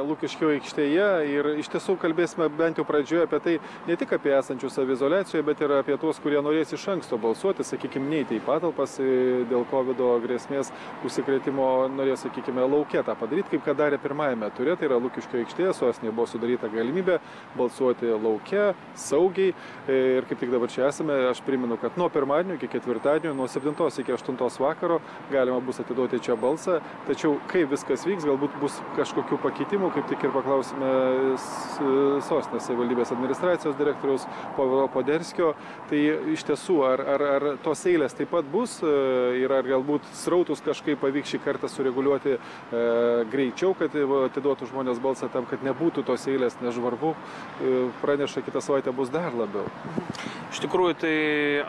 Lūkiškio aikštėje ir iš tiesų kalbėsime bent jau pradžioje apie tai, ne tik apie esančius savizolacijoje, bet ir apie tuos, kurie norės iš anksto balsuoti, sakykime, neįti į patalpas dėl COVID grėsmės užsikrėtimo, norės, sakykime, laukia tą padaryti, kaip kad darė pirmajame turė, tai yra Lūkiškio aikštėje, sostinėje buvo sudaryta galimybė balsuoti laukia, saugiai. Ir kaip tik dabar čia esame, aš primenu, kad nuo pirmadienio iki ketvirtadienio, nuo 7 iki 8 vakaro galima bus atiduoti čia balsą, tačiau kaip viskas kas vyks, galbūt bus kažkokių pakeitimų, kaip tik ir paklausime sostinės savivaldybės administracijos direktoriaus Povilo Poderskio. Tai iš tiesų, ar, ar, ar tos eilės taip pat bus e, ir ar galbūt srautus kažkaip pavyks šį kartą sureguliuoti e, greičiau, kad atiduotų žmonės balsą tam, kad nebūtų tos eilės nežvarbu, e, praneša kitą savaitę bus dar labiau. Iš tikrųjų, tai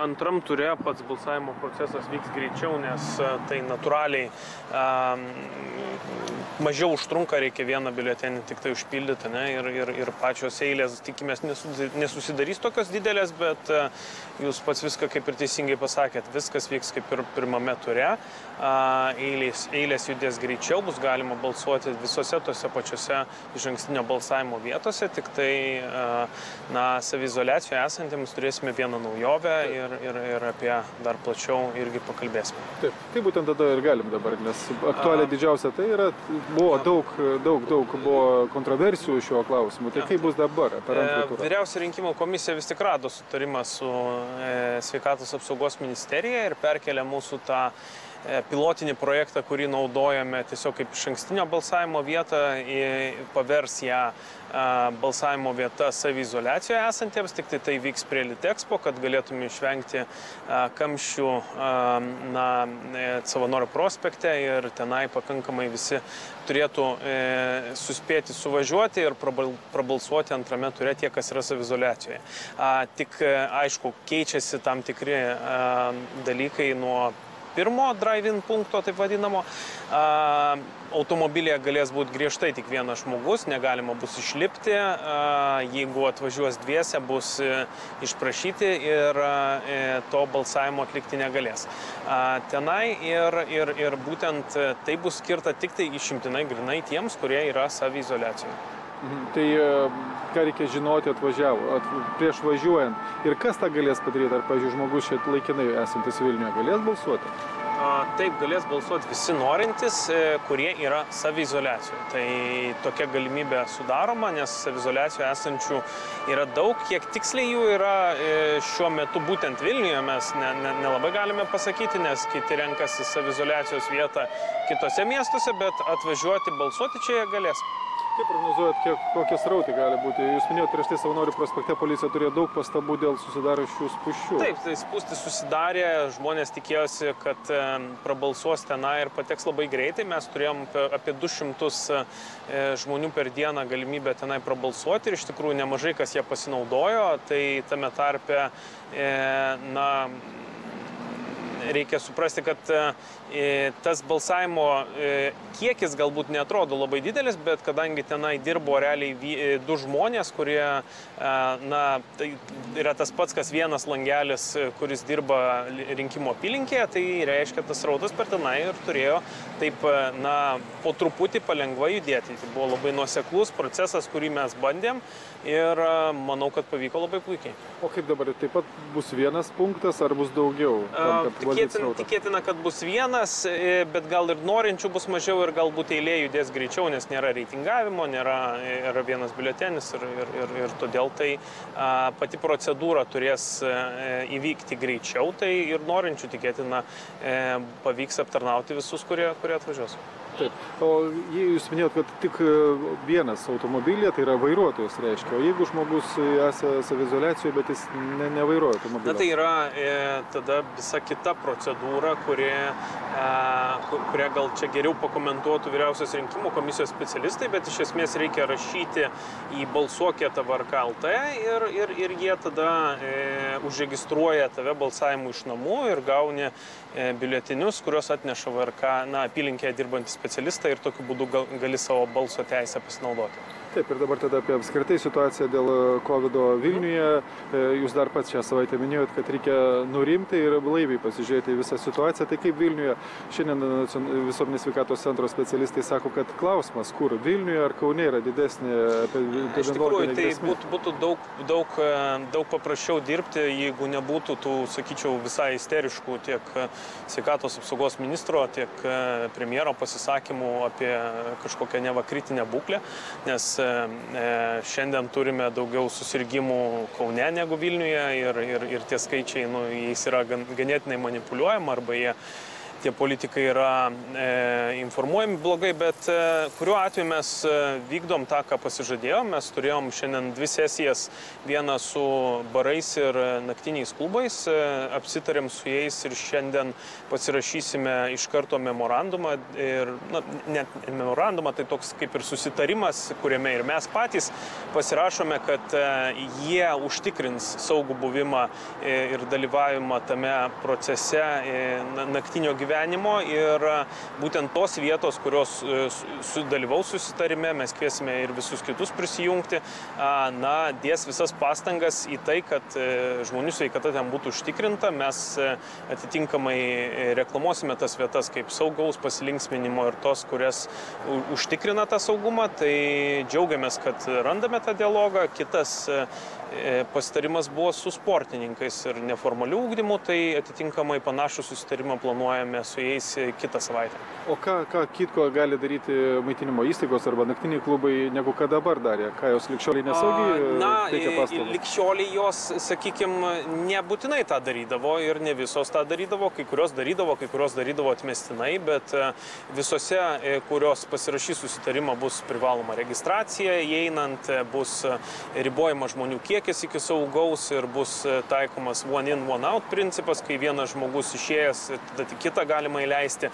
antram turė pats balsavimo procesas vyks greičiau, nes e, tai natūraliai um, mažiau užtrunka, reikia vieną biuletenį tik tai užpildyti, ne, ir, ir, ir pačios eilės, tikimės, nesusidarys tokios didelės, bet e, jūs pats viską kaip ir teisingai pasakėt, viskas vyks kaip ir pirmame ture, eilės, eilės judės greičiau, bus galima balsuoti visose tose pačiose iš ankstinio balsavimo vietose, tik tai na, savizolacijoje esantiems turėsime vieną naujovę ir, ir, ir apie dar plačiau irgi pakalbėsime. Taip, tai būtent tada ir galim dabar, nes aktualiai didžiausia tai yra, buvo daug, daug, daug buvo kontroversijų šiuo klausimu. Tai kaip bus dabar turą? Vyriausia rinkimų komisija vis tik rado sutarimą su e, sveikatos apsaugos ministerija ir perkelė mūsų tą pilotinį projektą, kurį naudojame tiesiog kaip iš ankstinio balsavimo vietą, pavers ją balsavimo vieta savizolacijoje esantiems, tik tai tai vyks prie Litexpo, kad galėtume išvengti kamščių na, e, savanorių prospekte ir tenai pakankamai visi turėtų e, suspėti suvažiuoti ir prabalsuoti antrame ture tie, kas yra savizolacijoje. Tik e, aišku, keičiasi tam tikri dalykai nuo pirmo drive-in punkto, taip vadinamo, automobilėje galės būti griežtai tik vienas žmogus, negalima bus išlipti, jeigu atvažiuos dviese, bus e, išprašyti ir e, to balsavimo atlikti negalės. Tenai ir, ir, ir būtent e, tai bus skirta tik tai išimtinai grinai tiems, kurie yra savizolacijoje. Mhm. Tai ką reikia žinoti atvažiavo, at, prieš važiuojant ir kas tą galės padaryti, ar, pažiūrėjau, žmogus šiat laikinai esantis Vilniuje galės balsuoti? Taip, galės balsuoti visi norintys, e, kurie yra savizolacijoje. Tai tokia galimybė sudaroma, nes savizolacijoje esančių yra daug. Kiek tiksliai jų yra e, šiuo metu būtent Vilniuje, mes nelabai ne, ne galime pasakyti, nes kiti renkasi savizolacijos vietą kitose miestuose, bet atvažiuoti balsuoti čia jie galės. Kaip prognozuojat, kiek, kokie srautai gali būti? Jūs minėjote prieš tai savanorių prospekte policija turėjo daug pastabų dėl susidariusių spūščių. Taip, tai spūstis susidarė, žmonės tikėjosi, kad prabalsuos tenai ir pateks labai greitai. Mes turėjom apie 200 e, žmonių per dieną galimybę tenai prabalsuoti ir iš tikrųjų nemažai kas jie pasinaudojo. Tai tame tarpe, e, na, reikia suprasti, kad e, tas balsavimo e, kiekis galbūt netrodo labai didelis, bet kadangi tenai dirbo realiai e, du žmonės, kurie, na, tai yra tas pats, kas vienas langelis, kuris dirba rinkimo apylinkėje, tai reiškia, tas raudas per tenai ir turėjo taip, na, po truputį palengva judėti. Tai buvo labai nuoseklus procesas, kurį mes bandėm ir manau, kad pavyko labai puikiai. O kaip dabar, taip pat bus vienas punktas ar bus daugiau? Tam, tikėtina, tikėtina, kad bus vienas, e, bet gal ir norinčių bus mažiau ir galbūt eilė judės greičiau, nes nėra reitingavimo, nėra yra vienas biuletenis ir, ir, ir, ir todėl tai a, pati procedūra turės a, e, įvykti greičiau, tai ir norinčių tikėtina a, e, pavyks aptarnauti visus, kurie, kurie atvažiuos. Taip. O jūs minėjot, kad tik e, vienas automobilė, tai yra vairuotojas reiškia. O jeigu žmogus esate savizolacijoje, bet jis ne, nevairuoja automobilio? Na tai yra e, tada visa kita procedūra, kuri, e, kurią gal čia geriau pakomentuotų vyriausios rinkimų komisijos specialistai, bet iš esmės reikia rašyti į balsuokėtą VRKLT ir, ir, ir jie tada e, užregistruoja tave balsavimu iš namų ir gauni e, biuletinius, kuriuos atneša VRK, na, apylinkėje dirbantis specialistai ir tokiu būdu gali savo balso teisę pasinaudoti. Taip, ir dabar tada apie apskritai situaciją dėl COVID Vilniuje. E, jūs dar pats šią savaitę minėjot, kad reikia nurimti ir blaiviai pasižiūrėti į visą situaciją. Tai kaip Vilniuje šiandien visuomenės sveikatos centro specialistai sako, kad klausimas, kur Vilniuje ar Kaune yra didesnė apie Iš tikrųjų, tai būtų, būtų daug, daug, e, daug paprasčiau dirbti, jeigu nebūtų tų, sakyčiau, visai isteriškų tiek sveikatos apsaugos ministro, tiek e, premjero pasisakymų apie kažkokią nevakritinę būklę, nes E, šiandien turime daugiau susirgymų Kaune negu Vilniuje ir, ir, ir tie skaičiai, nu, jais yra gan, ganėtinai manipuliuojama arba jie tie politikai yra e, informuojami blogai, bet e, kuriuo atveju mes e, vykdom tą, ką pasižadėjom. Mes turėjom šiandien dvi sesijas, vieną su barais ir naktiniais klubais, e, apsitarėm su jais ir šiandien pasirašysime iš karto memorandumą. Ir, na, net memorandumą, tai toks kaip ir susitarimas, kuriame ir mes patys pasirašome, kad e, jie užtikrins saugų buvimą e, ir dalyvavimą tame procese e, naktinio gyvenimo gyvenimo ir būtent tos vietos, kurios e, sudalyvaus susitarime, mes kviesime ir visus kitus prisijungti, na, dės visas pastangas į tai, kad e, žmonių sveikata ten būtų užtikrinta. Mes e, atitinkamai reklamuosime tas vietas kaip saugaus pasilinksminimo ir tos, kurias užtikrina tą saugumą. Tai džiaugiamės, kad randame tą dialogą. Kitas pasitarimas buvo su sportininkais ir neformalių ūkdymų, tai atitinkamai panašų susitarimą planuojame su jais kitą savaitę. O ką, ką kitko gali daryti maitinimo įstaigos arba naktiniai klubai, negu ką dabar darė? Ką jos likščioliai nesaugiai Na, paslaugas? likščioliai jos, sakykime, nebūtinai tą darydavo ir ne visos tą darydavo, kai kurios darydavo, kai kurios darydavo atmestinai, bet e, visose, e, kurios pasirašys susitarimą, bus privaloma registracija, įeinant e, bus e, ribojamas žmonių kiekis iki saugaus ir bus e, taikomas one in, one out principas, kai vienas žmogus išėjęs, ir tada tik kitą galima įleisti.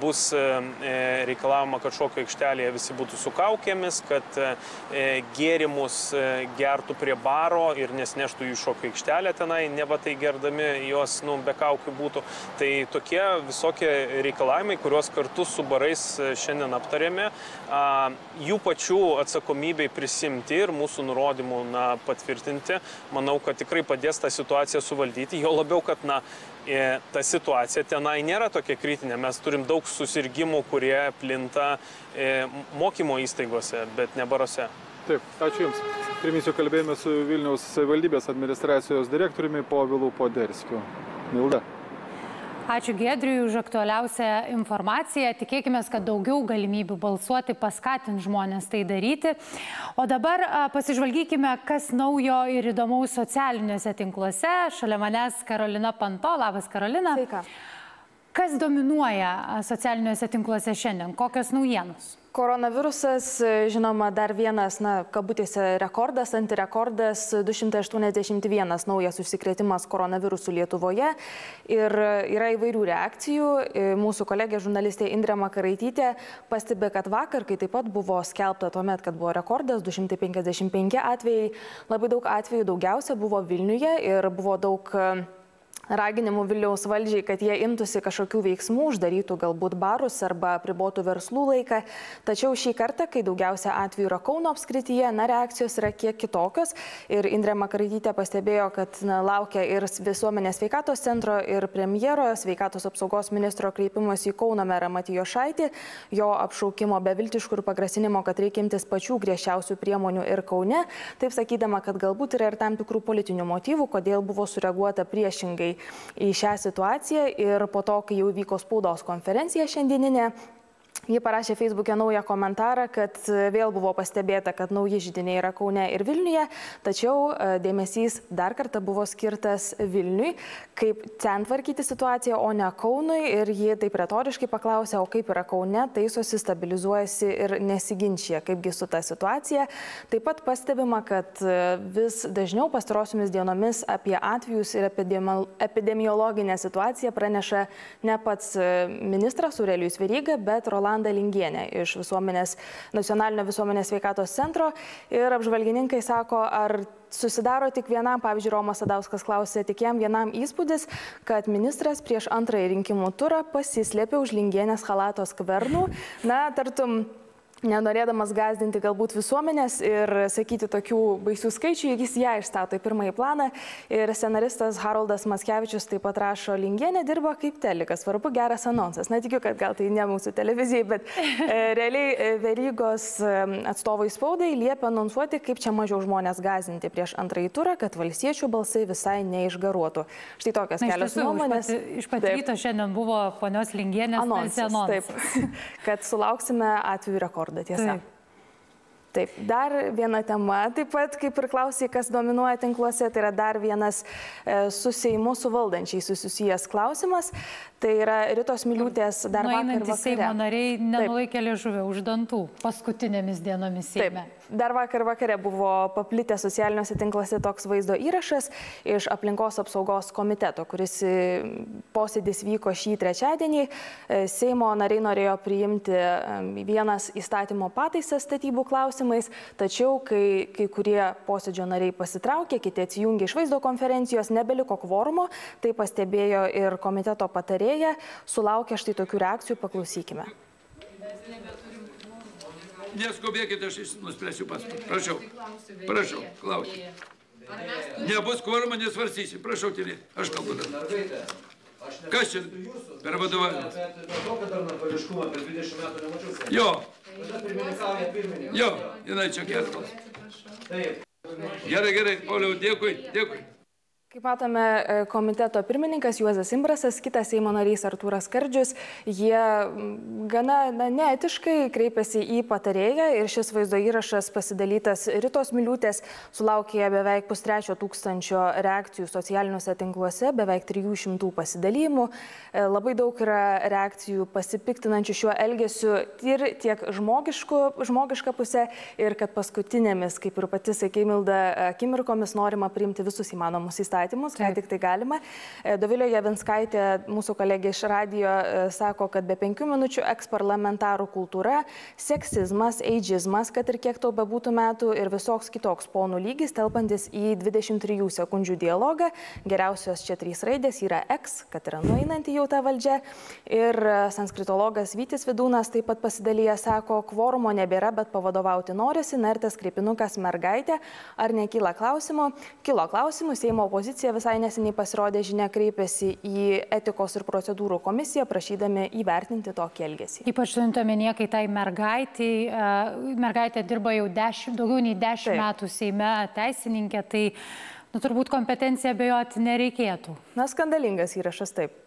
Bus e, e, reikalavama, kad šokio aikštelėje visi būtų su kaukėmis, kad e, e, gėrimus e, gertų prie baro ir nesneštų jų šokio aikštelę tenai, ne va tai gerdami juos nu, be kaukių būtų. Tai tokie visokie reikalavimai, kuriuos kartu su barais e, šiandien aptarėme, jų pačių atsakomybei prisimti ir mūsų nurodymų na, patvirtinti, manau, kad tikrai padės tą situaciją suvaldyti, jo labiau, kad na, e, ta situacija tenai nėra tokia kritinė. Mes turim daug susirgymų, kurie plinta e, mokymo įstaigose, bet ne baruose. Taip, ačiū Jums. Priminsiu, kalbėjome su Vilniaus savivaldybės administracijos direktoriumi Povilu Poderskiu. Milda. Ačiū Gedriui už aktualiausią informaciją. Tikėkime, kad daugiau galimybių balsuoti paskatins žmonės tai daryti. O dabar pasižvalgykime, kas naujo ir įdomaus socialiniuose tinkluose. Šalia manęs Karolina Panto. Labas, Karolina. Sveika. Kas dominuoja socialiniuose tinkluose šiandien? Kokios naujienos? Koronavirusas, žinoma, dar vienas, na, kabutėse rekordas, antirekordas, 281 naujas užsikrėtimas koronavirusu Lietuvoje. Ir yra įvairių reakcijų. Mūsų kolegė žurnalistė Indrė Makaraitytė pastebė, kad vakar, kai taip pat buvo skelbta tuomet, kad buvo rekordas 255 atvejai, labai daug atvejų daugiausia buvo Vilniuje ir buvo daug raginimų Vilniaus valdžiai, kad jie imtųsi kažkokių veiksmų, uždarytų galbūt barus arba pribotų verslų laiką. Tačiau šį kartą, kai daugiausia atvejų yra Kauno apskrityje, na, reakcijos yra kiek kitokios. Ir Indrė Makaraitytė pastebėjo, kad na, laukia ir visuomenės sveikatos centro, ir premjero sveikatos apsaugos ministro kreipimas į Kauno merą Matijo Šaitį, jo apšaukimo beviltiškų ir pagrasinimo, kad reikia imtis pačių griežčiausių priemonių ir Kaune, taip sakydama, kad galbūt yra ir tam tikrų politinių motyvų, kodėl buvo sureaguota priešingai į šią situaciją ir po to, kai jau vyko spaudos konferencija šiandieninė, Ji parašė Facebook'e naują komentarą, kad vėl buvo pastebėta, kad nauji žydiniai yra Kaune ir Vilniuje, tačiau e, dėmesys dar kartą buvo skirtas Vilniui, kaip ten tvarkyti situaciją, o ne Kaunui. Ir ji taip retoriškai paklausė, o kaip yra Kaune, taisosi, stabilizuojasi ir nesiginčia, kaipgi su ta situacija. Taip pat pastebima, kad e, vis dažniau pastarosiomis dienomis apie atvejus ir epidemiolo- epidemiologinę situaciją praneša ne pats e, ministras Aurelijus Veryga, bet Rolandas. Jolanda Lingienė iš visuomenės, nacionalinio visuomenės sveikatos centro. Ir apžvalgininkai sako, ar susidaro tik vienam, pavyzdžiui, Romas Sadauskas klausė, tik jam vienam įspūdis, kad ministras prieš antrąjį rinkimų turą pasislėpė už Lingienės halatos kvernų. Na, tartum, nenorėdamas gazdinti galbūt visuomenės ir sakyti tokių baisių skaičių, jis ją išstato į pirmąjį planą. Ir scenaristas Haroldas Maskevičius taip pat rašo, Lingienė dirba kaip telikas, svarbu geras anonsas. Na, tikiu, kad gal tai ne mūsų televizijai, bet e, realiai e, Verygos e, atstovai spaudai liepia anonsuoti, kaip čia mažiau žmonės gazdinti prieš antrąjį turą, kad valstiečių balsai visai neišgaruotų. Štai tokias Na, kelios tiesų, nuomonės. Iš pat, iš pat ryto šiandien buvo ponios Lingienės Anonsas, anonsas. taip, kad sulauksime atvejų rekordą tiesa. Taip. Taip, dar viena tema, taip pat kaip ir klausai, kas dominuoja tinkluose, tai yra dar vienas e, su Seimu, su valdančiais susijęs klausimas. Tai yra Ritos Miliūtės dar vakar Nueinantys Seimo vakare. nariai nenulaikė liežuvio už dantų paskutinėmis dienomis Seime. Dar vakar vakare buvo paplitę socialiniuose tinkluose toks vaizdo įrašas iš aplinkos apsaugos komiteto, kuris e, posėdis vyko šį trečiadienį. E, Seimo nariai norėjo priimti e, vienas įstatymo pataisas statybų klausimais, tačiau kai kai kurie posėdžio nariai pasitraukė, kiti atsijungė iš vaizdo konferencijos, nebeliko kvorumo, tai pastebėjo ir komiteto patarėja, sulaukė štai tokių reakcijų, paklausykime. Neskubėkite, aš iš- nuspręsiu pats. Prašau. Prašau, klausiu. Nebus kvormo, nesvarstysi. Prašau, tylėti. Aš kalbu dabar. Kas čia per vadovavimą? Jo. Jo, jinai čia geras. Gerai, gerai, Pauliau, dėkui, dėkui. Kaip matome, e, komiteto pirmininkas Juozas Imbrasas, kitas Seimo narys Artūras Kardžius, jie gana na, neetiškai kreipėsi į patarėją ir šis vaizdo įrašas pasidalytas Rytos Miliūtės sulaukė beveik pustrečio tūkstančio reakcijų socialiniuose tinkluose, beveik 300 pasidalymų. E, labai daug yra reakcijų pasipiktinančių šiuo elgesiu ir tiek žmogiška pusė ir kad paskutinėmis, kaip ir pati sakė Milda, akimirkomis norima priimti visus įmanomus įstatymus įstatymus, ką tik tai galima. E, Dovilio Javinskaitė, mūsų kolegė iš radijo, e, sako, kad be penkių minučių eksparlamentarų kultūra, seksizmas, eidžizmas, kad ir kiek tau bebūtų metų ir visoks kitoks ponų lygis, telpantis į 23 sekundžių dialogą. Geriausios čia trys raidės yra eks, kad yra nueinanti jau ta valdžia. Ir e, sanskritologas Vytis Vidūnas taip pat pasidalyja, sako, kvorumo nebėra, bet pavadovauti norisi, nartas kreipinukas mergaitė. Ar nekyla klausimų? Kilo klausimų, Seimo opozicija opozicija visai neseniai pasirodė žinia kreipėsi į etikos ir procedūrų komisiją, prašydami įvertinti tokį elgesį. Ypač turint omenyje, kai tai mergaitė, mergaitė dirba jau dešimt, daugiau nei dešimt Taip. metų Seime teisininkė, tai nu, turbūt kompetencija bejoti nereikėtų. Na, skandalingas įrašas taip.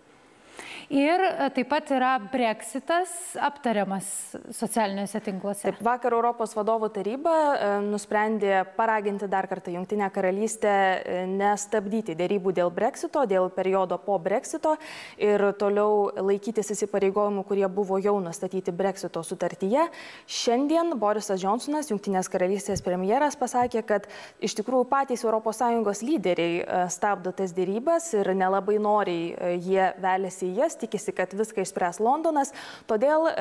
Ir e, taip pat yra breksitas aptariamas socialiniuose tinkluose. Taip, vakar Europos vadovų taryba e, nusprendė paraginti dar kartą Junktinę karalystę e, nestabdyti dėrybų dėl breksito, dėl periodo po breksito ir toliau laikytis įsipareigojimų, kurie buvo jau nustatyti breksito sutartyje. Šiandien Borisas Johnsonas, Junktinės karalystės premjeras, pasakė, kad iš tikrųjų patys ES lyderiai stabdo tas dėrybas ir nelabai noriai jie velėsi į jas tikisi, kad viską išspręs Londonas, todėl e,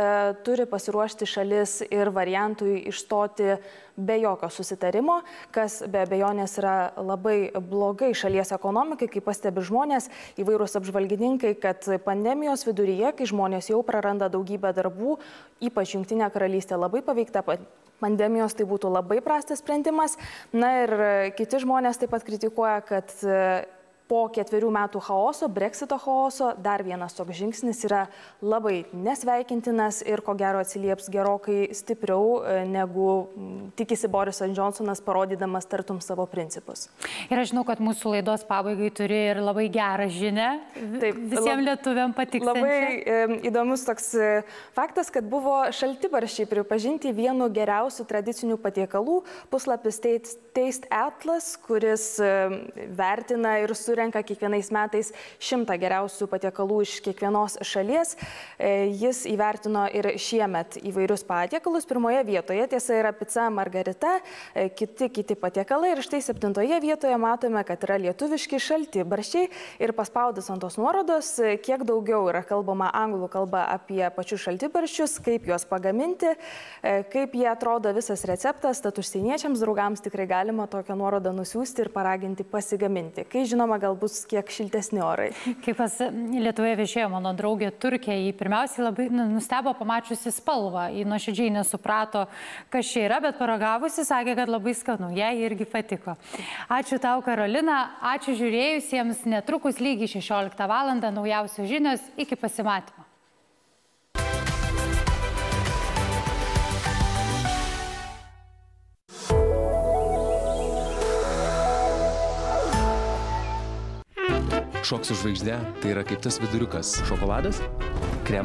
turi pasiruošti šalis ir variantui išstoti be jokio susitarimo, kas be abejonės yra labai blogai šalies ekonomikai, kaip pastebi žmonės, įvairūs apžvalgininkai, kad pandemijos viduryje, kai žmonės jau praranda daugybę darbų, ypač Junktinė karalystė labai paveikta pandemijos, tai būtų labai prastas sprendimas. Na ir kiti žmonės taip pat kritikuoja, kad po ketverių metų chaoso, breksito chaoso, dar vienas toks žingsnis yra labai nesveikintinas ir ko gero atsilieps gerokai stipriau, e, negu tikisi Borisas Johnsonas, parodydamas tartum savo principus. Ir aš žinau, kad mūsų laidos pabaigai turi ir labai gerą žinę. Taip, visiems lietuviam patiks. Labai įdomus toks e, faktas, kad buvo šaltibaršiai pripažinti vienu geriausių tradicinių patiekalų. Puslapis Taste Atlas, kuris vertina ir su surenka kiekvienais metais šimtą geriausių patiekalų iš kiekvienos šalies. E, jis įvertino ir šiemet įvairius patiekalus. Pirmoje vietoje tiesa yra pica margarita, e, kiti kiti patiekalai ir štai septintoje vietoje matome, kad yra lietuviški šalti barščiai ir paspaudus ant tos nuorodos, e, kiek daugiau yra kalbama anglų kalba apie pačius šaltibarščius, kaip juos pagaminti, kaip jie atrodo visas receptas, tad užsieniečiams draugams tikrai galima tokią nuorodą nusiųsti ir paraginti pasigaminti. Kai žinoma, gal bus kiek šiltesni orai. Kaip pas Lietuvoje viešėjo mano draugė Turkija, jį pirmiausiai labai nu, nustebo pamačiusi spalvą, jį nuoširdžiai nesuprato, kas čia yra, bet paragavusi sakė, kad labai skanu, jai irgi patiko. Ačiū tau, Karolina, ačiū žiūrėjusiems, netrukus lygiai 16 val. naujausios žinios, iki pasimatymo. Šok su žvaigžde tai yra kaip tas viduriukas. Šokoladas? Krem